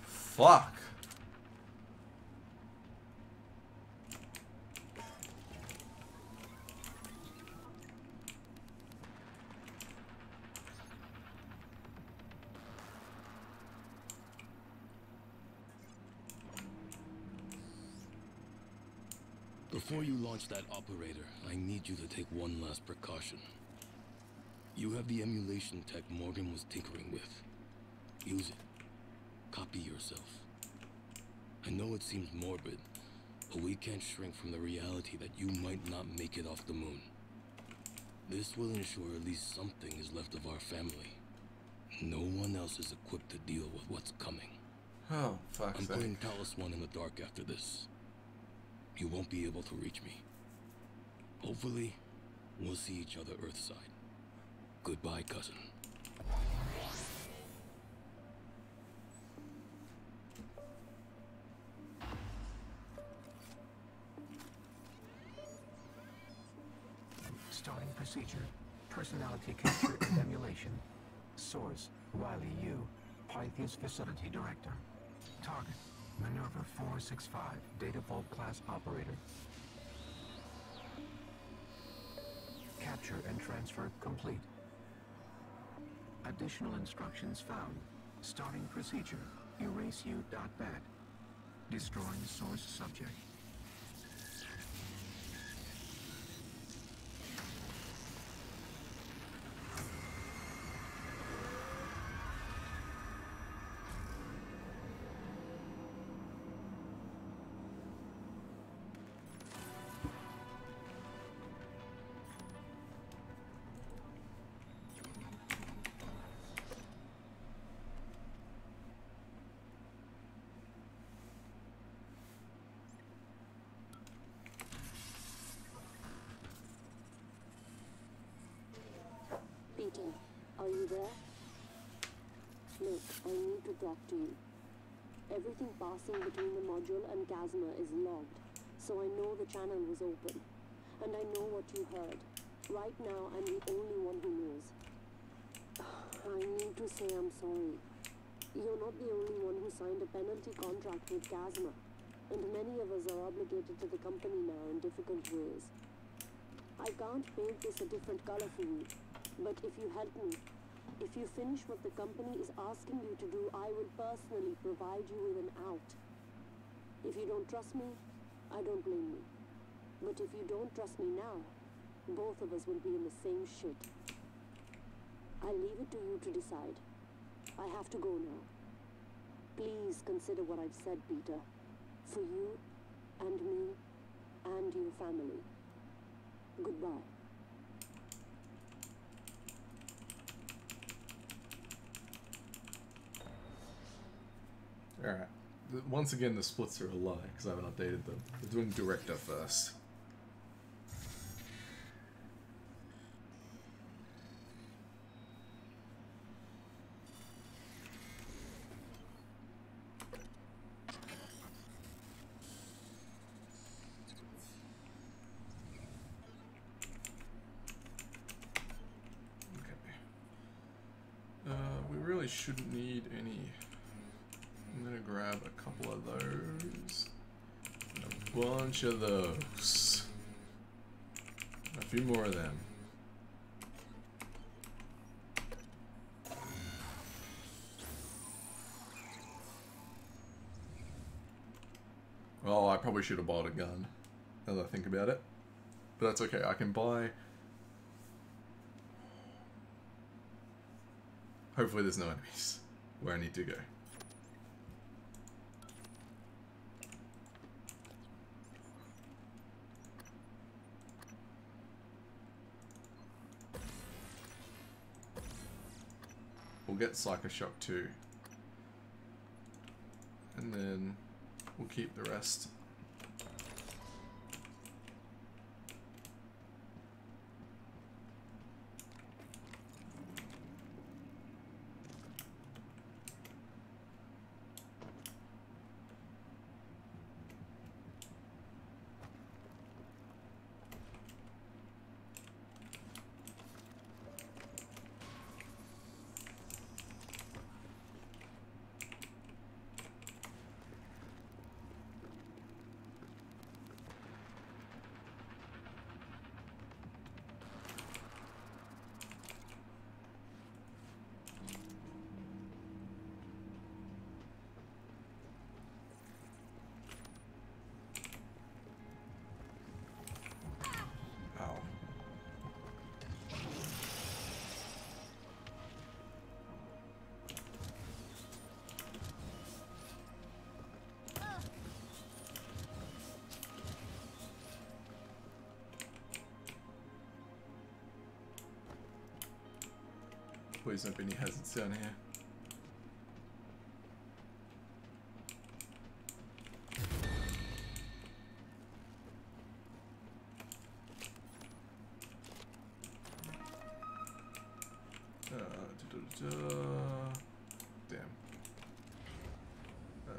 C: Fuck.
E: That operator, I need you to take one last precaution. You have the emulation tech Morgan was tinkering with. Use it. Copy yourself. I know it seems morbid, but we can't shrink from the reality that you might not make it off the moon. This will ensure at least something is left of our family. No one else is equipped to deal with what's coming.
C: Oh, fuck
E: I'm putting Talos One in the dark after this. You won't be able to reach me. Hopefully, we'll see each other Earthside. Goodbye, cousin.
B: Capture and transfer complete. Additional instructions found. Starting procedure, erase eraseu.bat. Destroying source subject.
A: Look, I need to talk to you. Everything passing between the module and Kasma is logged, so I know the channel was open. And I know what you heard. Right now, I'm the only one who knows. I need to say I'm sorry. You're not the only one who signed a penalty contract with Kasma, and many of us are obligated to the company now in difficult ways. I can't paint this a different color for you, but if you help me, if you finish what the company is asking you to do, I will personally provide you with an out. If you don't trust me, I don't blame you. But if you don't trust me now, both of us will be in the same shit. I leave it to you to decide. I have to go now. Please consider what I've said, Peter. For you, and me, and your family. Goodbye.
C: Alright. Once again, the splits are a lie because I haven't updated them. We're doing director first. Okay. Uh, we really shouldn't need any I'm gonna grab a couple of those. and A bunch of those. A few more of them. Oh, I probably should have bought a gun. Now that I think about it. But that's okay. I can buy. Hopefully, there's no enemies where I need to go. Get Psychoshock 2. And then we'll keep the rest. Please don't be any hazards down here. Uh. Uh,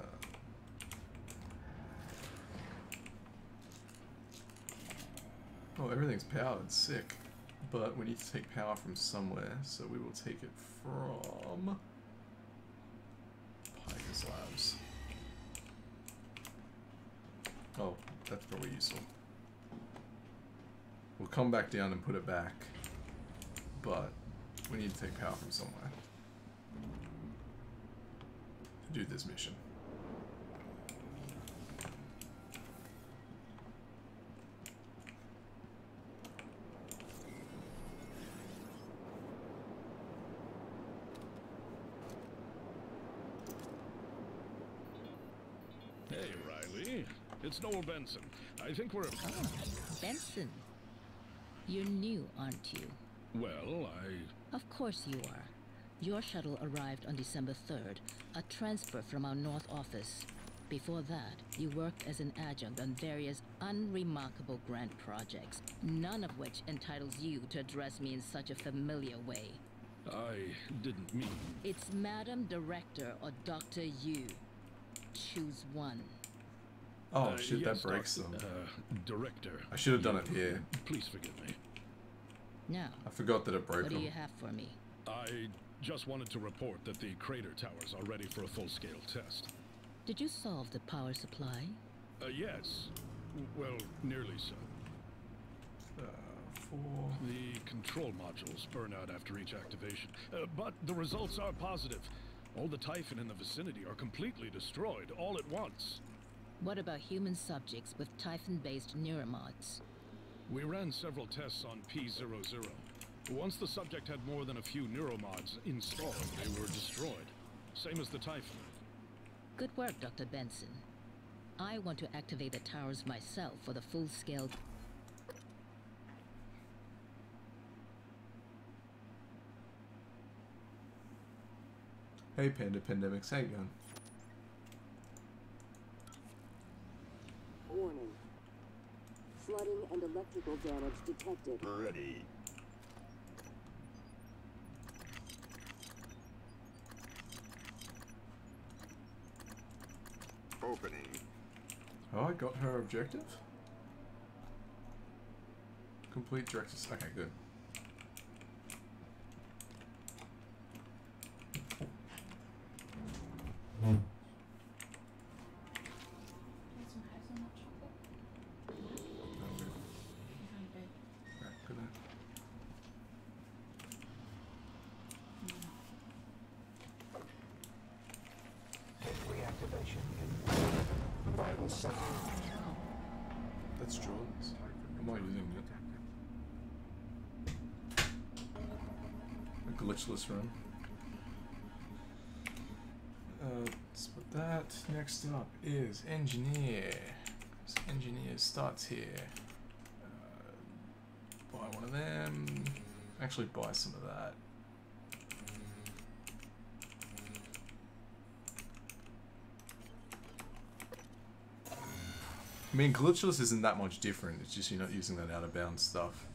C: oh, everything's powered. Sick. But we need to take power from somewhere, so we will take it from Pytheas Labs. Oh, that's probably useful. We'll come back down and put it back, but we need to take power from somewhere to do this mission.
I: Noel Benson. I think we're...
J: Oh, Benson. You're new, aren't you?
I: Well, I...
J: Of course you are. Your shuttle arrived on December 3rd, a transfer from our North office. Before that, you worked as an adjunct on various unremarkable grant projects, none of which entitles you to address me in such a familiar way.
I: I didn't mean...
J: It's Madam Director or Dr. Yu. Choose one.
C: Oh
I: Uh,
C: shit,
I: yes,
C: that breaks
I: Doc-
C: them.
I: Uh, director.
C: I should have done it here.
I: Please forgive me.
J: Now,
C: I forgot that it broke
J: what do
C: them.
J: you have for me?
I: I just wanted to report that the crater towers are ready for a full-scale test.
J: Did you solve the power supply?
I: Uh, yes. Well, nearly so.
C: Uh, four.
I: The control modules burn out after each activation, uh, but the results are positive. All the Typhon in the vicinity are completely destroyed, all at once.
J: What about human subjects with Typhon-based neuromods?
I: We ran several tests on P00. Once the subject had more than a few neuromods installed, they were destroyed. Same as the Typhon.
J: Good work, Dr. Benson. I want to activate the towers myself for the full-scale...
C: Hey Panda Pandemics, how you going?
D: Warning. Flooding and electrical damage detected.
F: Ready. Opening.
C: Oh, I got her objective? Complete directors. Okay, good. Right, good night.
B: Take reactivation in vital signs.
C: That's Jordan's. I'm not using it. Glitchless run. Uh, put that. Next up is engineer. So engineer starts here. Uh, buy one of them. Actually, buy some of that. I mean, glitchless isn't that much different. It's just you're not using that out of bounds stuff.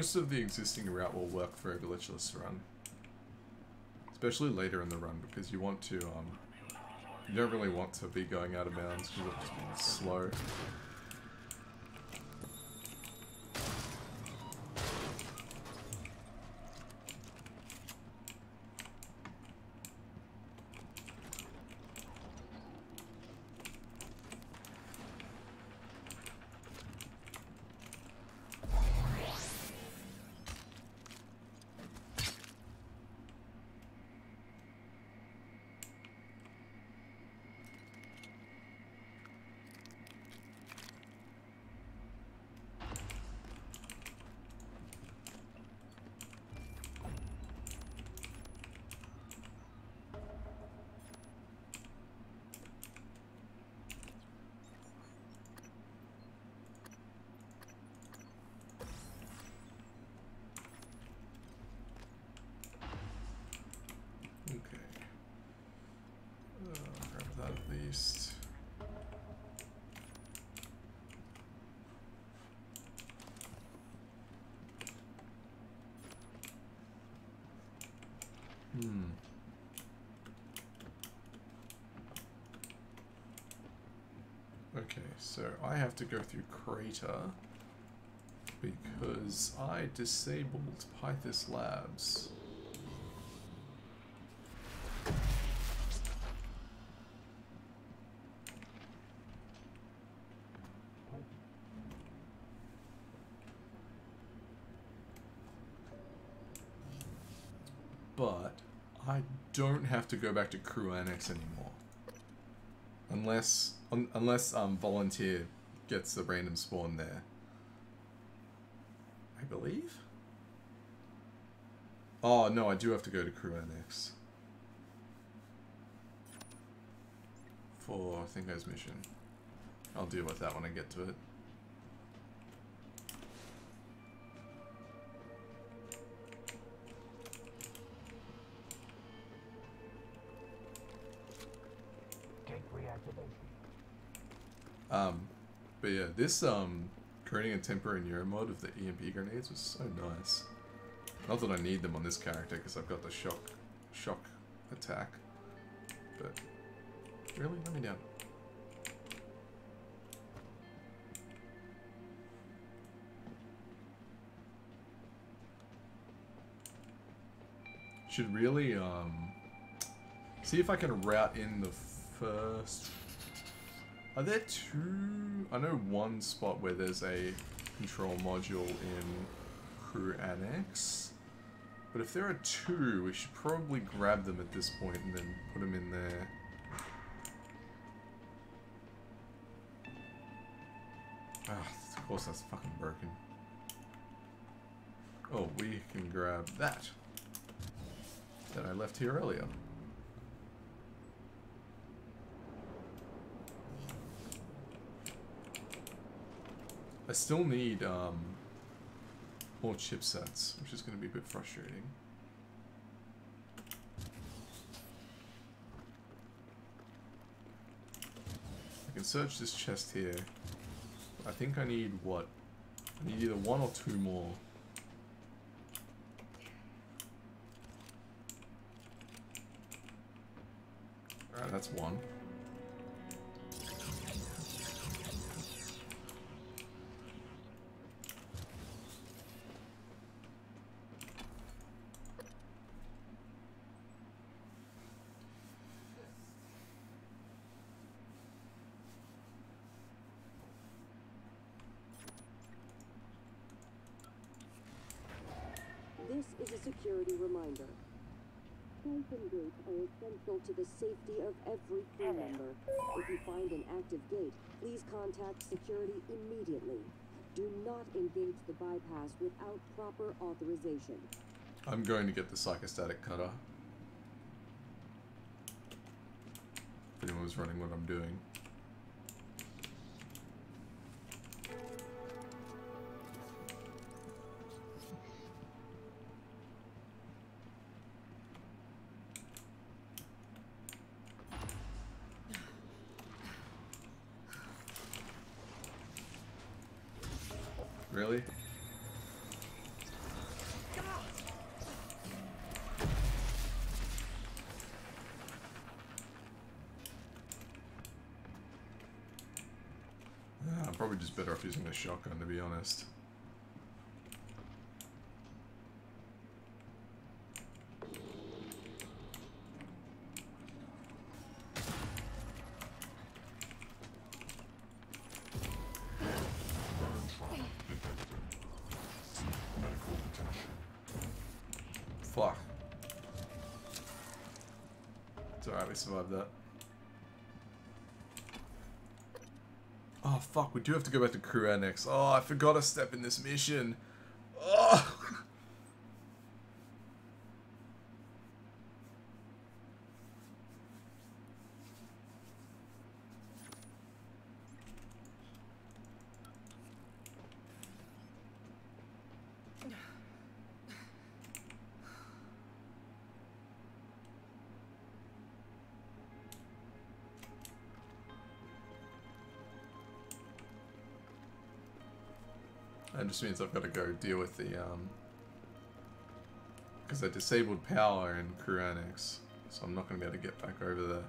C: Most of the existing route will work for a glitchless run. Especially later in the run because you want to, um, you don't really want to be going out of bounds because it'll just be slow. I have to go through Crater because I disabled Pytheas Labs. But I don't have to go back to Crew Annex anymore. Unless un unless um volunteer gets the random spawn there. I believe? Oh no, I do have to go to Crew Annex. For Thinko's mission. I'll deal with that when I get to it. This um creating a temporary neuromod of the EMP grenades was so nice. Not that I need them on this character because I've got the shock shock attack. But really, let me down. Should really um see if I can route in the first are there two? I know one spot where there's a control module in Crew Annex. But if there are two, we should probably grab them at this point and then put them in there. Ah, of course that's fucking broken. Oh, we can grab that. That I left here earlier. I still need um, more chipsets, which is going to be a bit frustrating. I can search this chest here. I think I need what? I need either one or two more. Alright, that's one.
D: Essential to the safety of every crew member. If you find an active gate, please contact security immediately. Do not engage the bypass without proper authorization.
C: I'm going to get the psychostatic cutter. If anyone was running what I'm doing. Just better off using a shotgun to be honest. Fuck. It's alright, we survived that. Fuck, we do have to go back to Crew Annex. Oh, I forgot a step in this mission. Just means I've got to go deal with the, um... Because I disabled power in Annex, so I'm not going to be able to get back over there.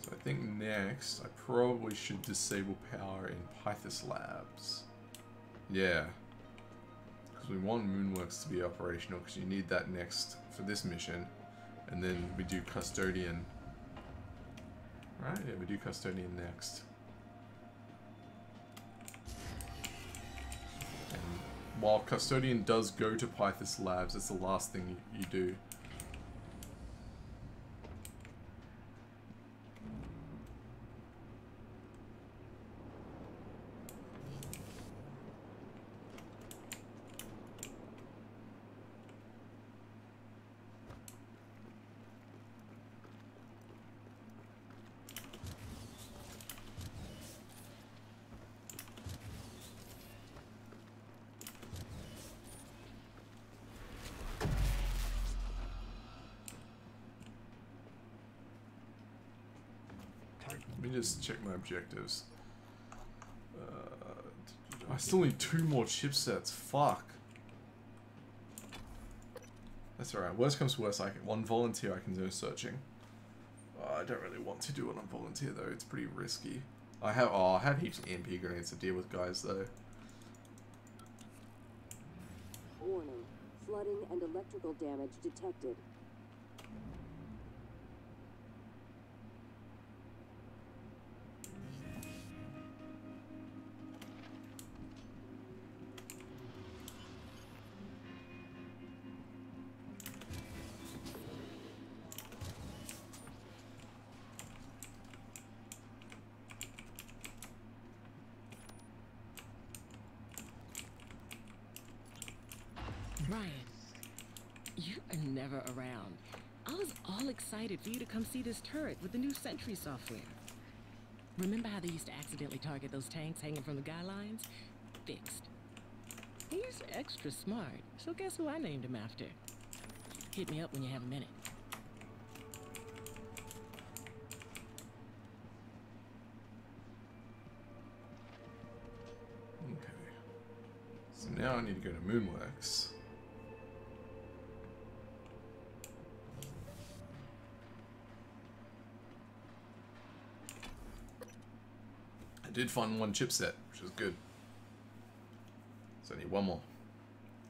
C: So I think next, I probably should disable power in Pytheas Labs. Yeah. Because we want Moonworks to be operational, because you need that next for this mission. And then we do Custodian. Right? Yeah, we do Custodian next. While Custodian does go to Pytheas Labs, it's the last thing you do. Let me just check my objectives. Uh, I still need two more chipsets. Fuck. That's alright. Worst comes to worst, I can, one volunteer I can do searching. Uh, I don't really want to do it on volunteer though. It's pretty risky. I have oh, I have heaps of EMP grenades to deal with guys though.
D: Warning. Flooding and electrical damage detected.
N: Excited for you to come see this turret with the new Sentry software. Remember how they used to accidentally target those tanks hanging from the guy lines? Fixed. He's extra smart, so guess who I named him after? Hit me up when you have a minute.
C: Okay. So now I need to go to Moonworks. I did find one chipset, which is good. So I need one more.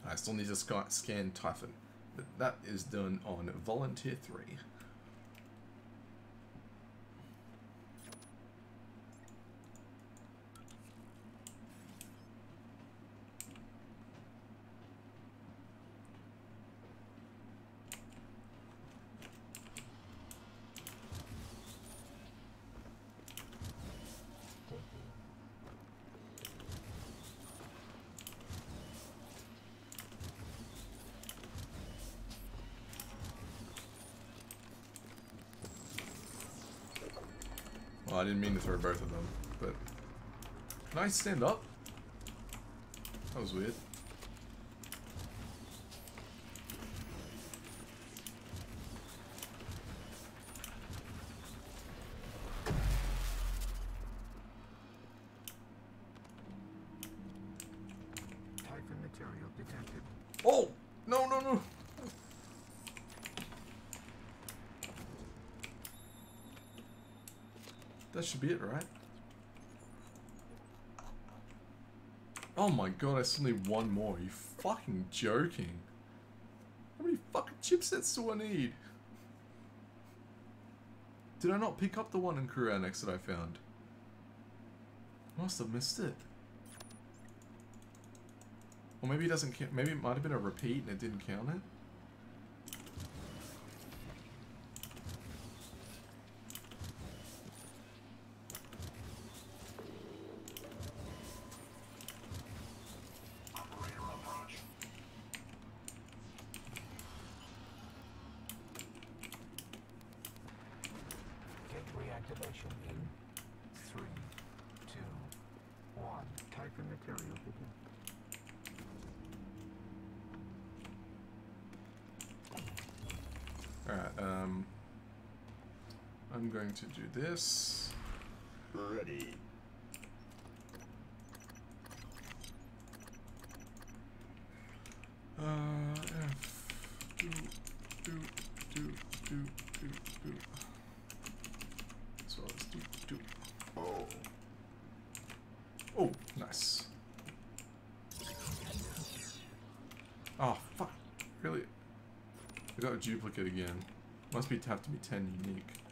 C: I still need to scan Typhon, but that is done on Volunteer 3. Didn't mean to throw both of them, but... Can I stand up? That was weird.
B: Typhon material detected.
C: Oh! No, no, no! That should be it, right? Oh my god, I still need one more. Are you fucking joking? How many fucking chipsets do I need? Did I not pick up the one in Crew Annex that I found? Must have missed it. Or maybe it doesn't count. Maybe it might have been a repeat and it didn't count it. this.
F: Ready.
C: Uh, F. Do, do, do, do, do, do. So let's do, do. Oh. Oh, nice. Oh, fuck. Really? I got a duplicate again. Must be have to be 10 unique.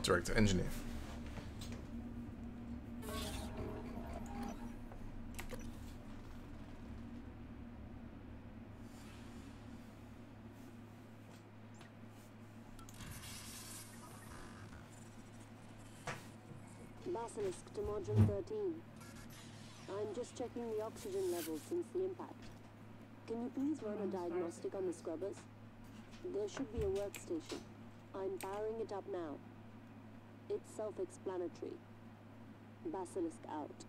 C: Not director, engineer.
A: Basilisk to Module 13. I'm just checking the oxygen levels since the impact. Can you please run a diagnostic on the scrubbers? There should be a workstation. I'm powering it up now. It's self-explanatory. Basilisk out.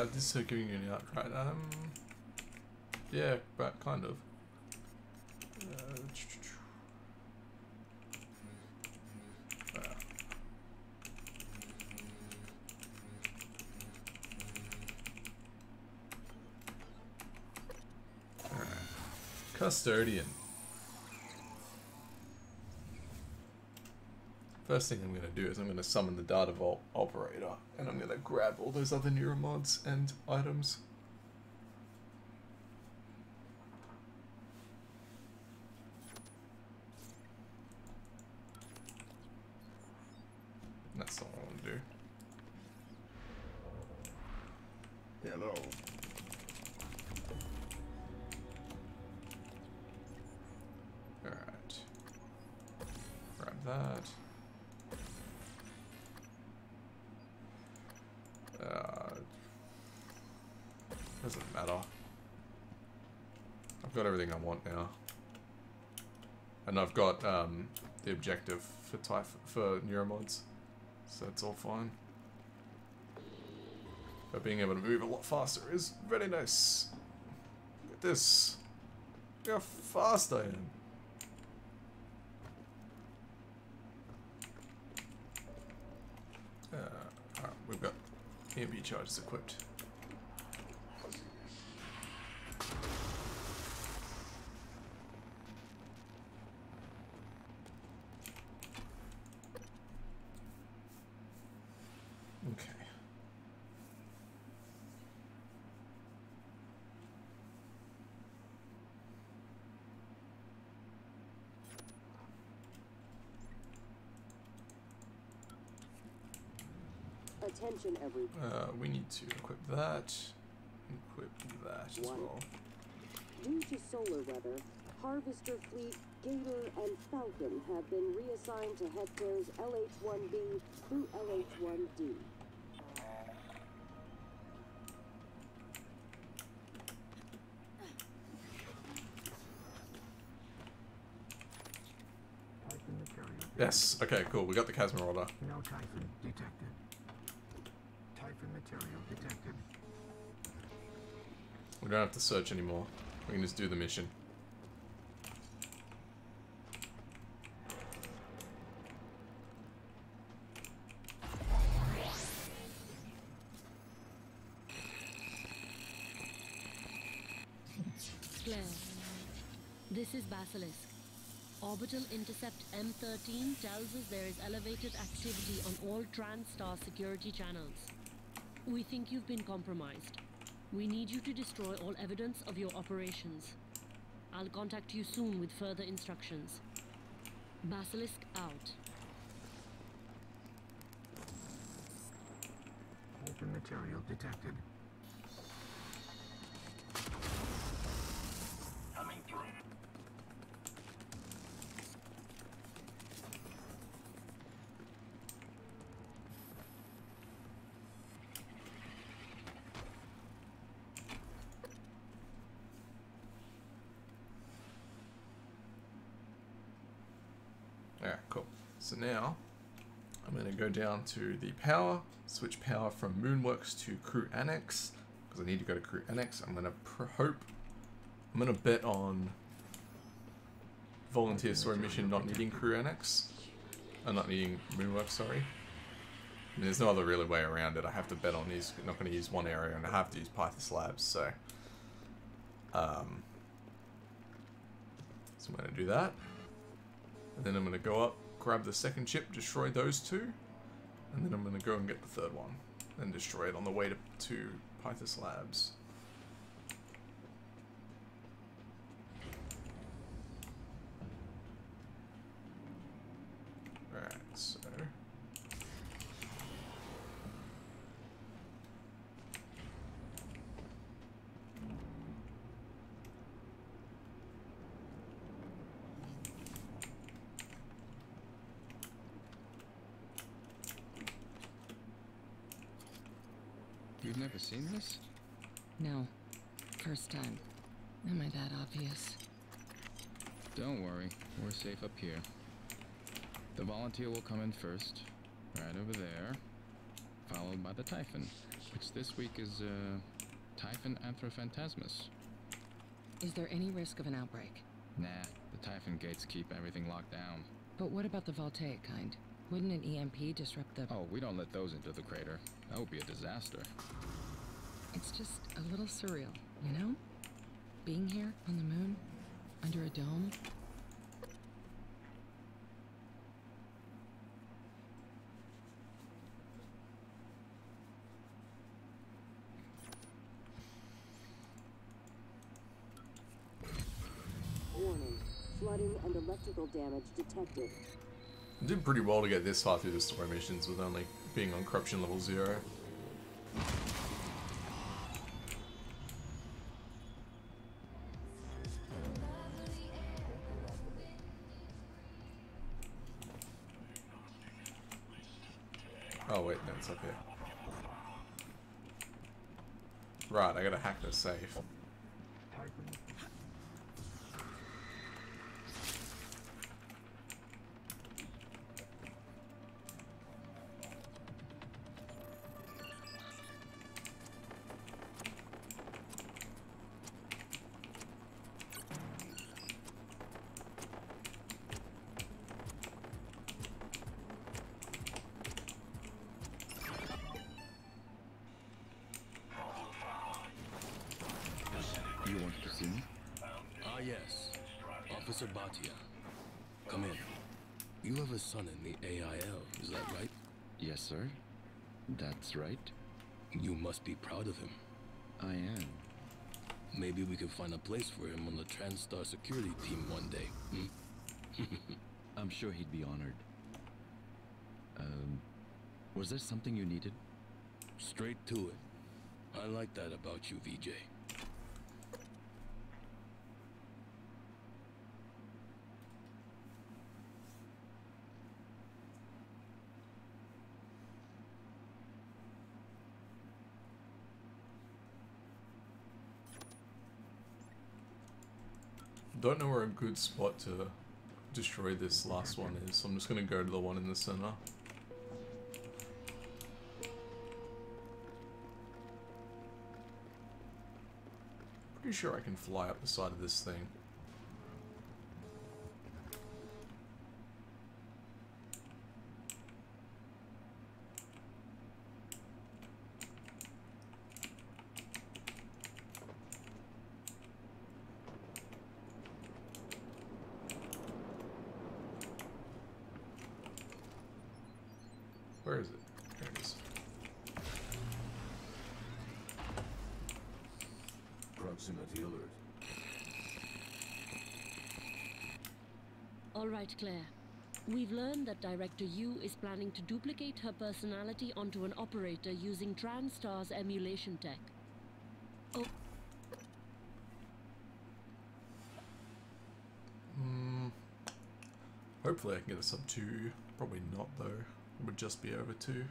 C: Uh, this is giving you an outright. Um, yeah, but kind of. Uh. Custodian. First thing I'm going to do is I'm going to summon the data vault operator and I'm going to grab all those other neuromods and items. That's not what I want to do.
F: Hello.
C: Alright. Grab that. Uh, doesn't matter. I've got everything I want now. And I've got um, the objective for typh for neuromods. So it's all fine. But being able to move a lot faster is very nice. Look at this. Look how fast I am. Uh, alright, we've got EMP charges equipped. Okay.
D: Attention, everyone.
C: Uh, we need to equip that. Equip that as well.
D: Due to solar weather, Harvester Fleet, Gator, and Falcon have been reassigned to Hector's LH-1B through LH-1D.
C: Yes. Okay. Cool. We got the Kasma order.
B: No Typhon detected. Typhon material detected.
C: We don't have to search anymore. We can just do the mission.
J: Claire, this is Basilisk.
A: Orbital intercept M13 tells us there is elevated activity on all TranStar security channels. We think you've been compromised. We need you to destroy all evidence of your operations. I'll contact you soon with further instructions. Basilisk out.
B: Open material detected.
C: So now I'm going to go down to the power, switch power from Moonworks to Crew Annex because I need to go to Crew Annex. I'm going to hope, I'm going to bet on Volunteer Story Mission not needing Crew Annex. Uh, not needing Moonworks, sorry. I mean, there's no other really way around it. I have to bet on these, not going to use one area and I have to use Pytheas Labs, so. Um, so I'm going to do that. And then I'm going to go up, grab the second chip, destroy those two. And then I'm going to go and get the third one. And destroy it on the way to, to Pytheas Labs. Alright, so...
O: You've never seen this?
N: No. First time. Am I that obvious?
O: Don't worry, we're safe up here. The volunteer will come in first, right over there, followed by the Typhon, which this week is, uh, Typhon Anthrophantasmus.
N: Is there any risk of an outbreak?
O: Nah, the Typhon gates keep everything locked down.
N: But what about the voltaic kind? Wouldn't an EMP disrupt the...
O: Oh, we don't let those into the crater. That would be a disaster.
N: It's just a little surreal, you know? Being here on the moon, under a dome.
D: Warning. Flooding and electrical damage detected.
C: I did pretty well to get this far through the story missions with only being on corruption level zero. It's here. Right, I gotta hack the safe.
O: That's right.
E: You must be proud of him.
O: I am.
E: Maybe we can find a place for him on the TranStar security team one day, hmm?
O: I'm sure he'd be honored. Um, was there something you needed?
E: Straight to it. I like that about you, VJ.
C: I don't know where a good spot to destroy this last one is, so I'm just gonna go to the one in the center. Pretty sure I can fly up the side of this thing. Where is it? There it is.
E: Proximity alert.
P: All right, Claire. We've learned that Director Yu is planning to duplicate her personality onto an operator using TranStar's emulation tech. Oh,
C: Hmm. Hopefully I can get a sub 2. Probably not though. It would just be over 2.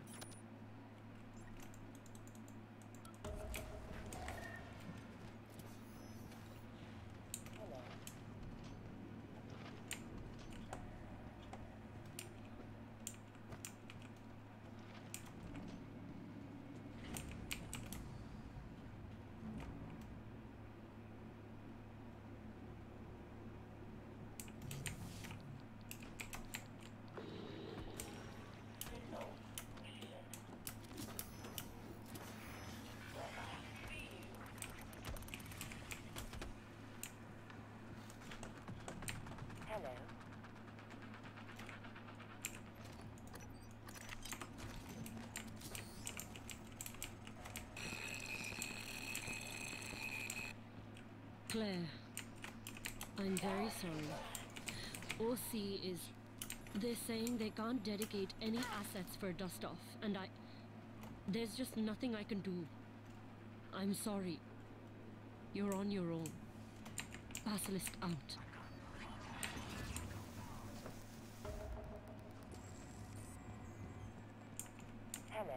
Q: Hello.
P: Claire. Sorry. OC is. They're saying they can't dedicate any assets for dust off, and I. There's just nothing I can do. I'm sorry. You're on your own. Basilisk out.
Q: Hello.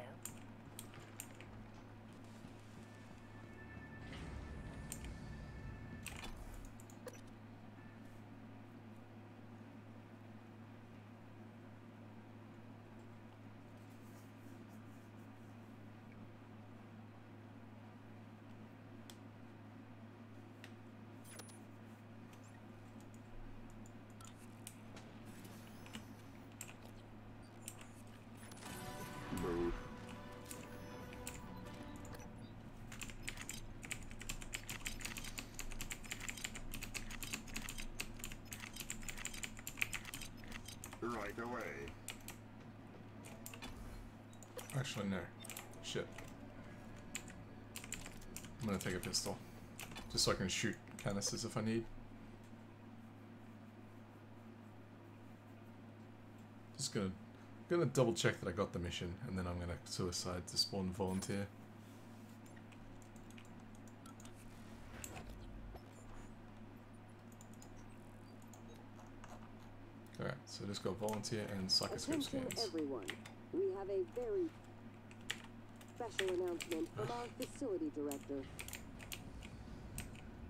F: Move. Right away.
C: Actually, no. Shit. I'm gonna take a pistol. Just so I can shoot canisters if I need. Just gonna gonna double check that I got the mission and then I'm gonna suicide to spawn volunteer. Alright, so just go volunteer and psychoscope
D: Attention
C: scans.
D: everyone. We have a very special announcement from our facility director.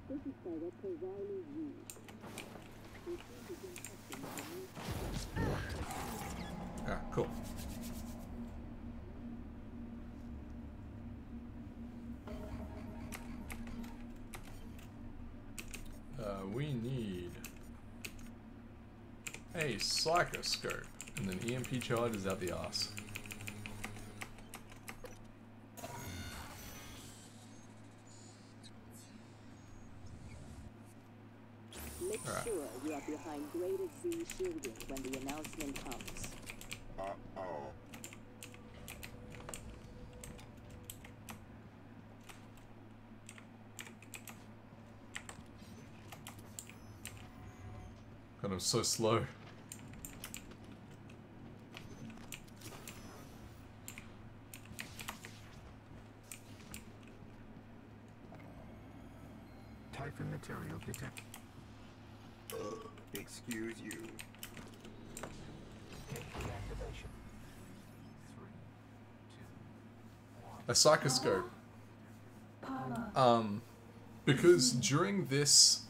D: This is Director Riley Yu. We seem to be testing the new
C: Ah, cool. Uh, we need a psychoscope, and then EMP charge is out the ass.
A: Make
C: Alright.
A: sure you are behind graded Z shielding when the announcement comes.
C: God, I'm so slow.
B: Typhon material detected.
F: Excuse you.
B: Deactivation.
C: A psychoscope. Um, because during this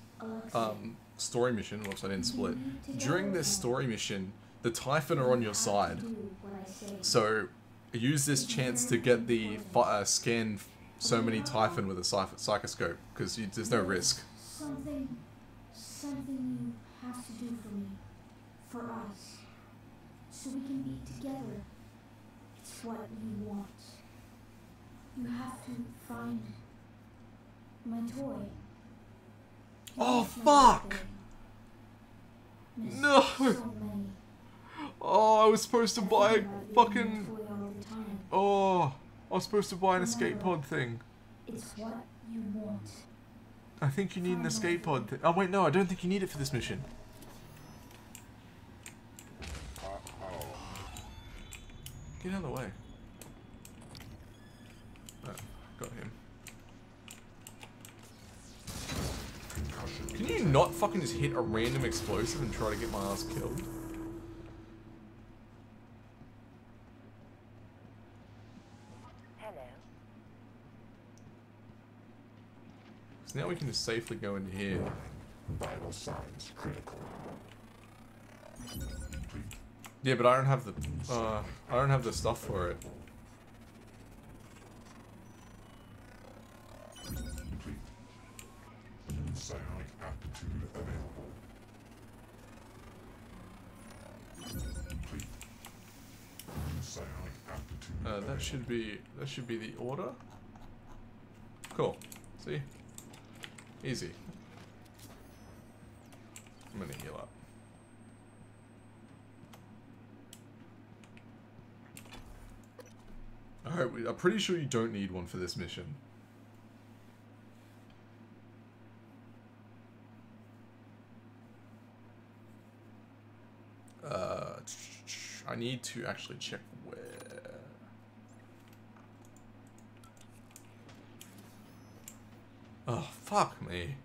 C: um, story mission, whoops, I didn't split. During this story mission, the Typhon are on your side. So use this chance to get the uh, scan so many Typhon with a psych- psychoscope because there's no risk.
R: Something, something you have to do for me, for us, so we can be together. It's what we want. You have to find my toy.
C: Oh,
R: It's my
C: fuck!
R: birthday. There's
C: No!
R: So many.
C: Oh, I was supposed to buy a fucking Oh, I was supposed to buy an escape pod thing.
R: It's what you want.
C: I think you need an escape pod. Oh wait, no, I don't think you need it for this mission. Get out of the way. Oh, got him. Can you not fucking just hit a random explosive and try to get my ass killed? So now we can just safely go in here.
M: Vital signs critical.
C: Yeah, but I don't have the uh I don't have the stuff for it.
M: Psionic aptitude available. Complete. Psionic aptitude.
C: Uh, that should be that should be the order. Cool. See? Easy. I'm gonna heal up. Alright, I'm pretty sure you don't need one for this mission. Uh, I need to actually check where. Oh, fuck me.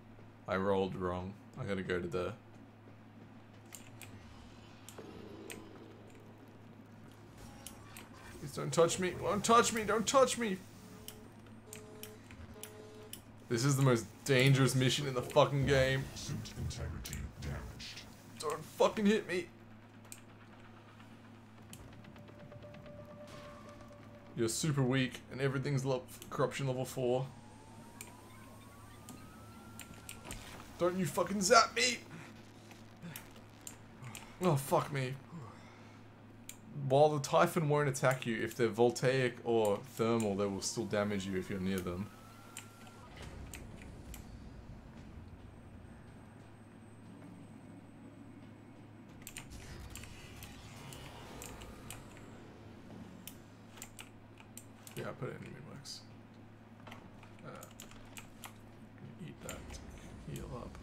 C: I rolled wrong. I gotta go to the... Please don't touch me. Don't touch me. Don't touch me. This is the most dangerous mission in the fucking game. Don't fucking hit me. You're super weak, and everything's corruption level 4. Don't you fucking zap me! Oh, fuck me. While the Typhon won't attack you, if they're voltaic or thermal, they will still damage you if you're near them. Yeah, put it in Moonworks. Uh, eat that. Heal up.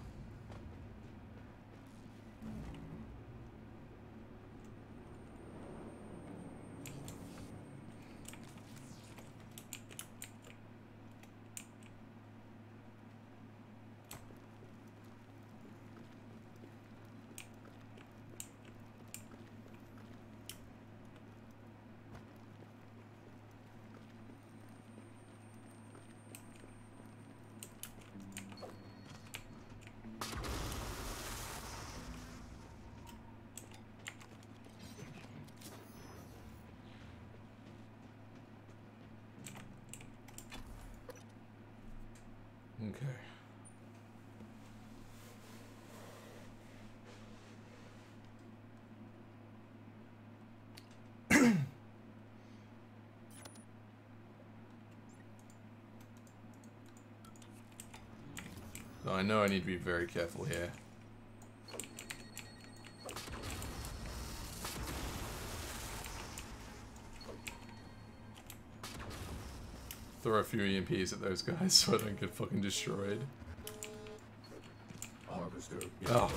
C: Okay. So I know I need to be very careful here. Throw a few EMPs at those guys so I don't get fucking destroyed.
M: Harvester
C: Oh.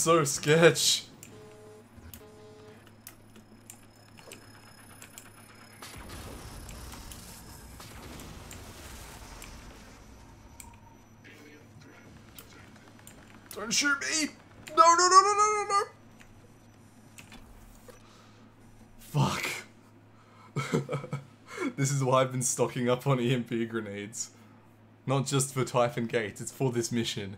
C: So sketch. Don't shoot me! No, no, no, no, no, no, no! Fuck. this is why I've been stocking up on EMP grenades. Not just for Typhon Gate, it's for this mission.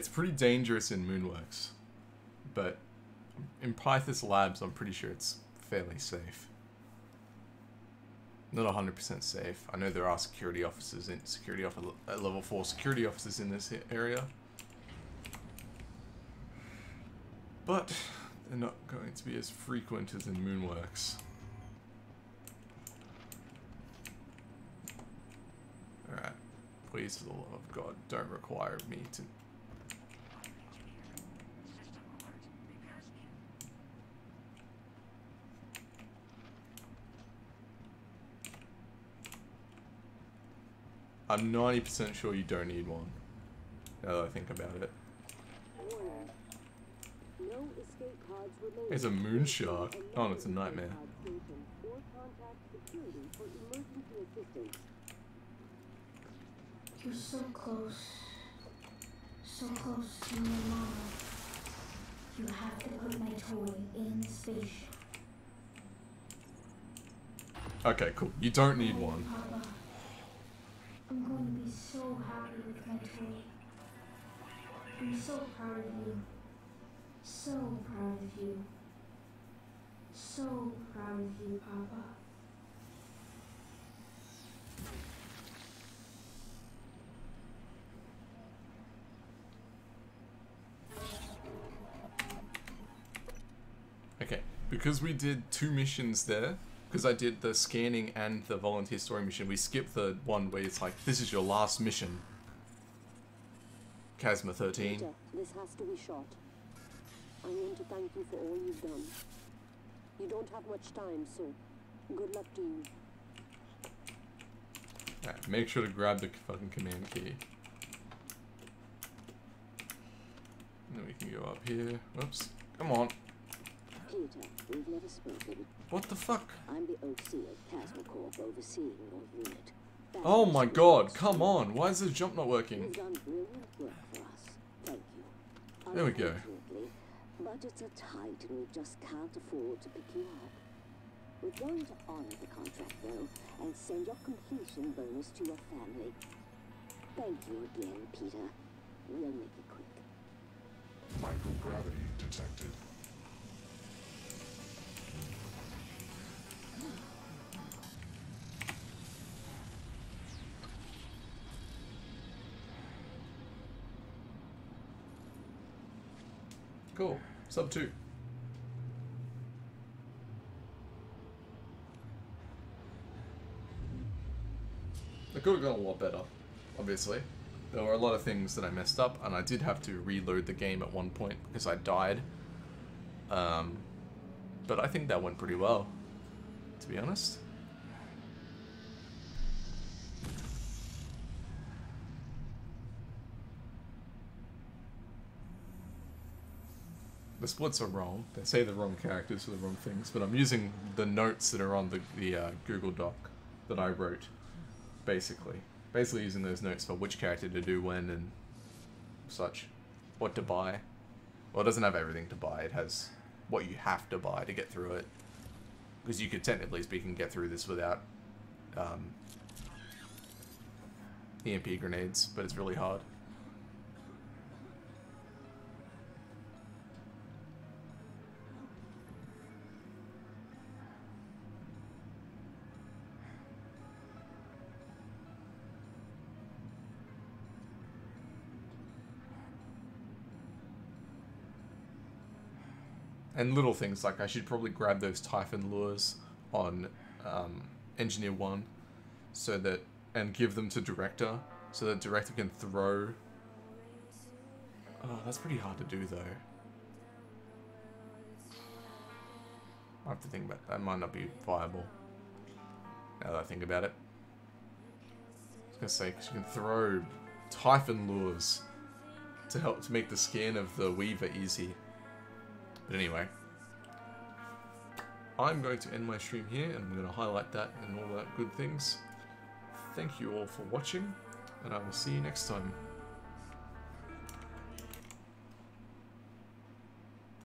C: It's pretty dangerous in Moonworks, but in Pytheas Labs, I'm pretty sure it's fairly safe. Not 100% safe. I know there are security officers in security off uh, level 4 security officers in this area. But they're not going to be as frequent as in Moonworks. Alright. Please, for the love of God, don't require me to. I'm 90% sure you don't need one. Now that I think about it.
A: Warning. No escape pods remain.
C: It's a moon shark. Oh, it's a nightmare.
A: Or contact security for emergency assistance.
R: You're so close. So close to your mama. You have to put my toy in the spaceship.
C: Okay, cool. You don't need one.
R: I'm going to be so happy with my toy. I'm so proud of you. So proud of you. So proud of you, Papa.
C: Okay, because we did two missions there, because I did the scanning and the volunteer story mission, we skipped the one where it's like, this is your last mission. Chasma 13.
A: Peter, this has to be shot. I want to thank you for all you've done. You don't have much time, so good luck to you.
C: Alright, make sure to grab the fucking command key. And then we can go up here. Whoops. Come on.
A: Peter, we've never spoken.
C: What the fuck?
A: I'm the OC of Kasma Corp overseeing your unit. That
C: Oh my god, come on. Why is this jump not working?
A: done brilliant work for us. Thank you.
C: There we go.
A: Unfortunately, Budgets are tight and we just can't afford to pick you up. We're going to honor the contract though and send your completion bonus to your family. Thank you again, Peter. We'll make it quick.
M: Microgravity detected.
C: Cool. Sub 2. It could have gone a lot better, obviously. There were a lot of things that I messed up, and I did have to reload the game at one point because I died. Um, but I think that went pretty well, to be honest. The splits are wrong. They say the wrong characters for the wrong things, but I'm using the notes that are on the, the uh, Google Doc that I wrote, basically. Basically using those notes for which character to do when and such. What to buy. Well, it doesn't have everything to buy. It has what you have to buy to get through it. Because you could technically speaking get through this without um, EMP grenades, but it's really hard. and little things like I should probably grab those Typhon lures on um, Engineer 1 so that, and give them to Director so that Director can throw. Oh, that's pretty hard to do though. I have to think about that. that might not be viable. Now that I think about it. I was gonna say, because you can throw Typhon lures to help to make the scan of the Weaver easy. But anyway, I'm going to end my stream here, and I'm going to highlight that and all that good things. Thank you all for watching, and I will see you next time.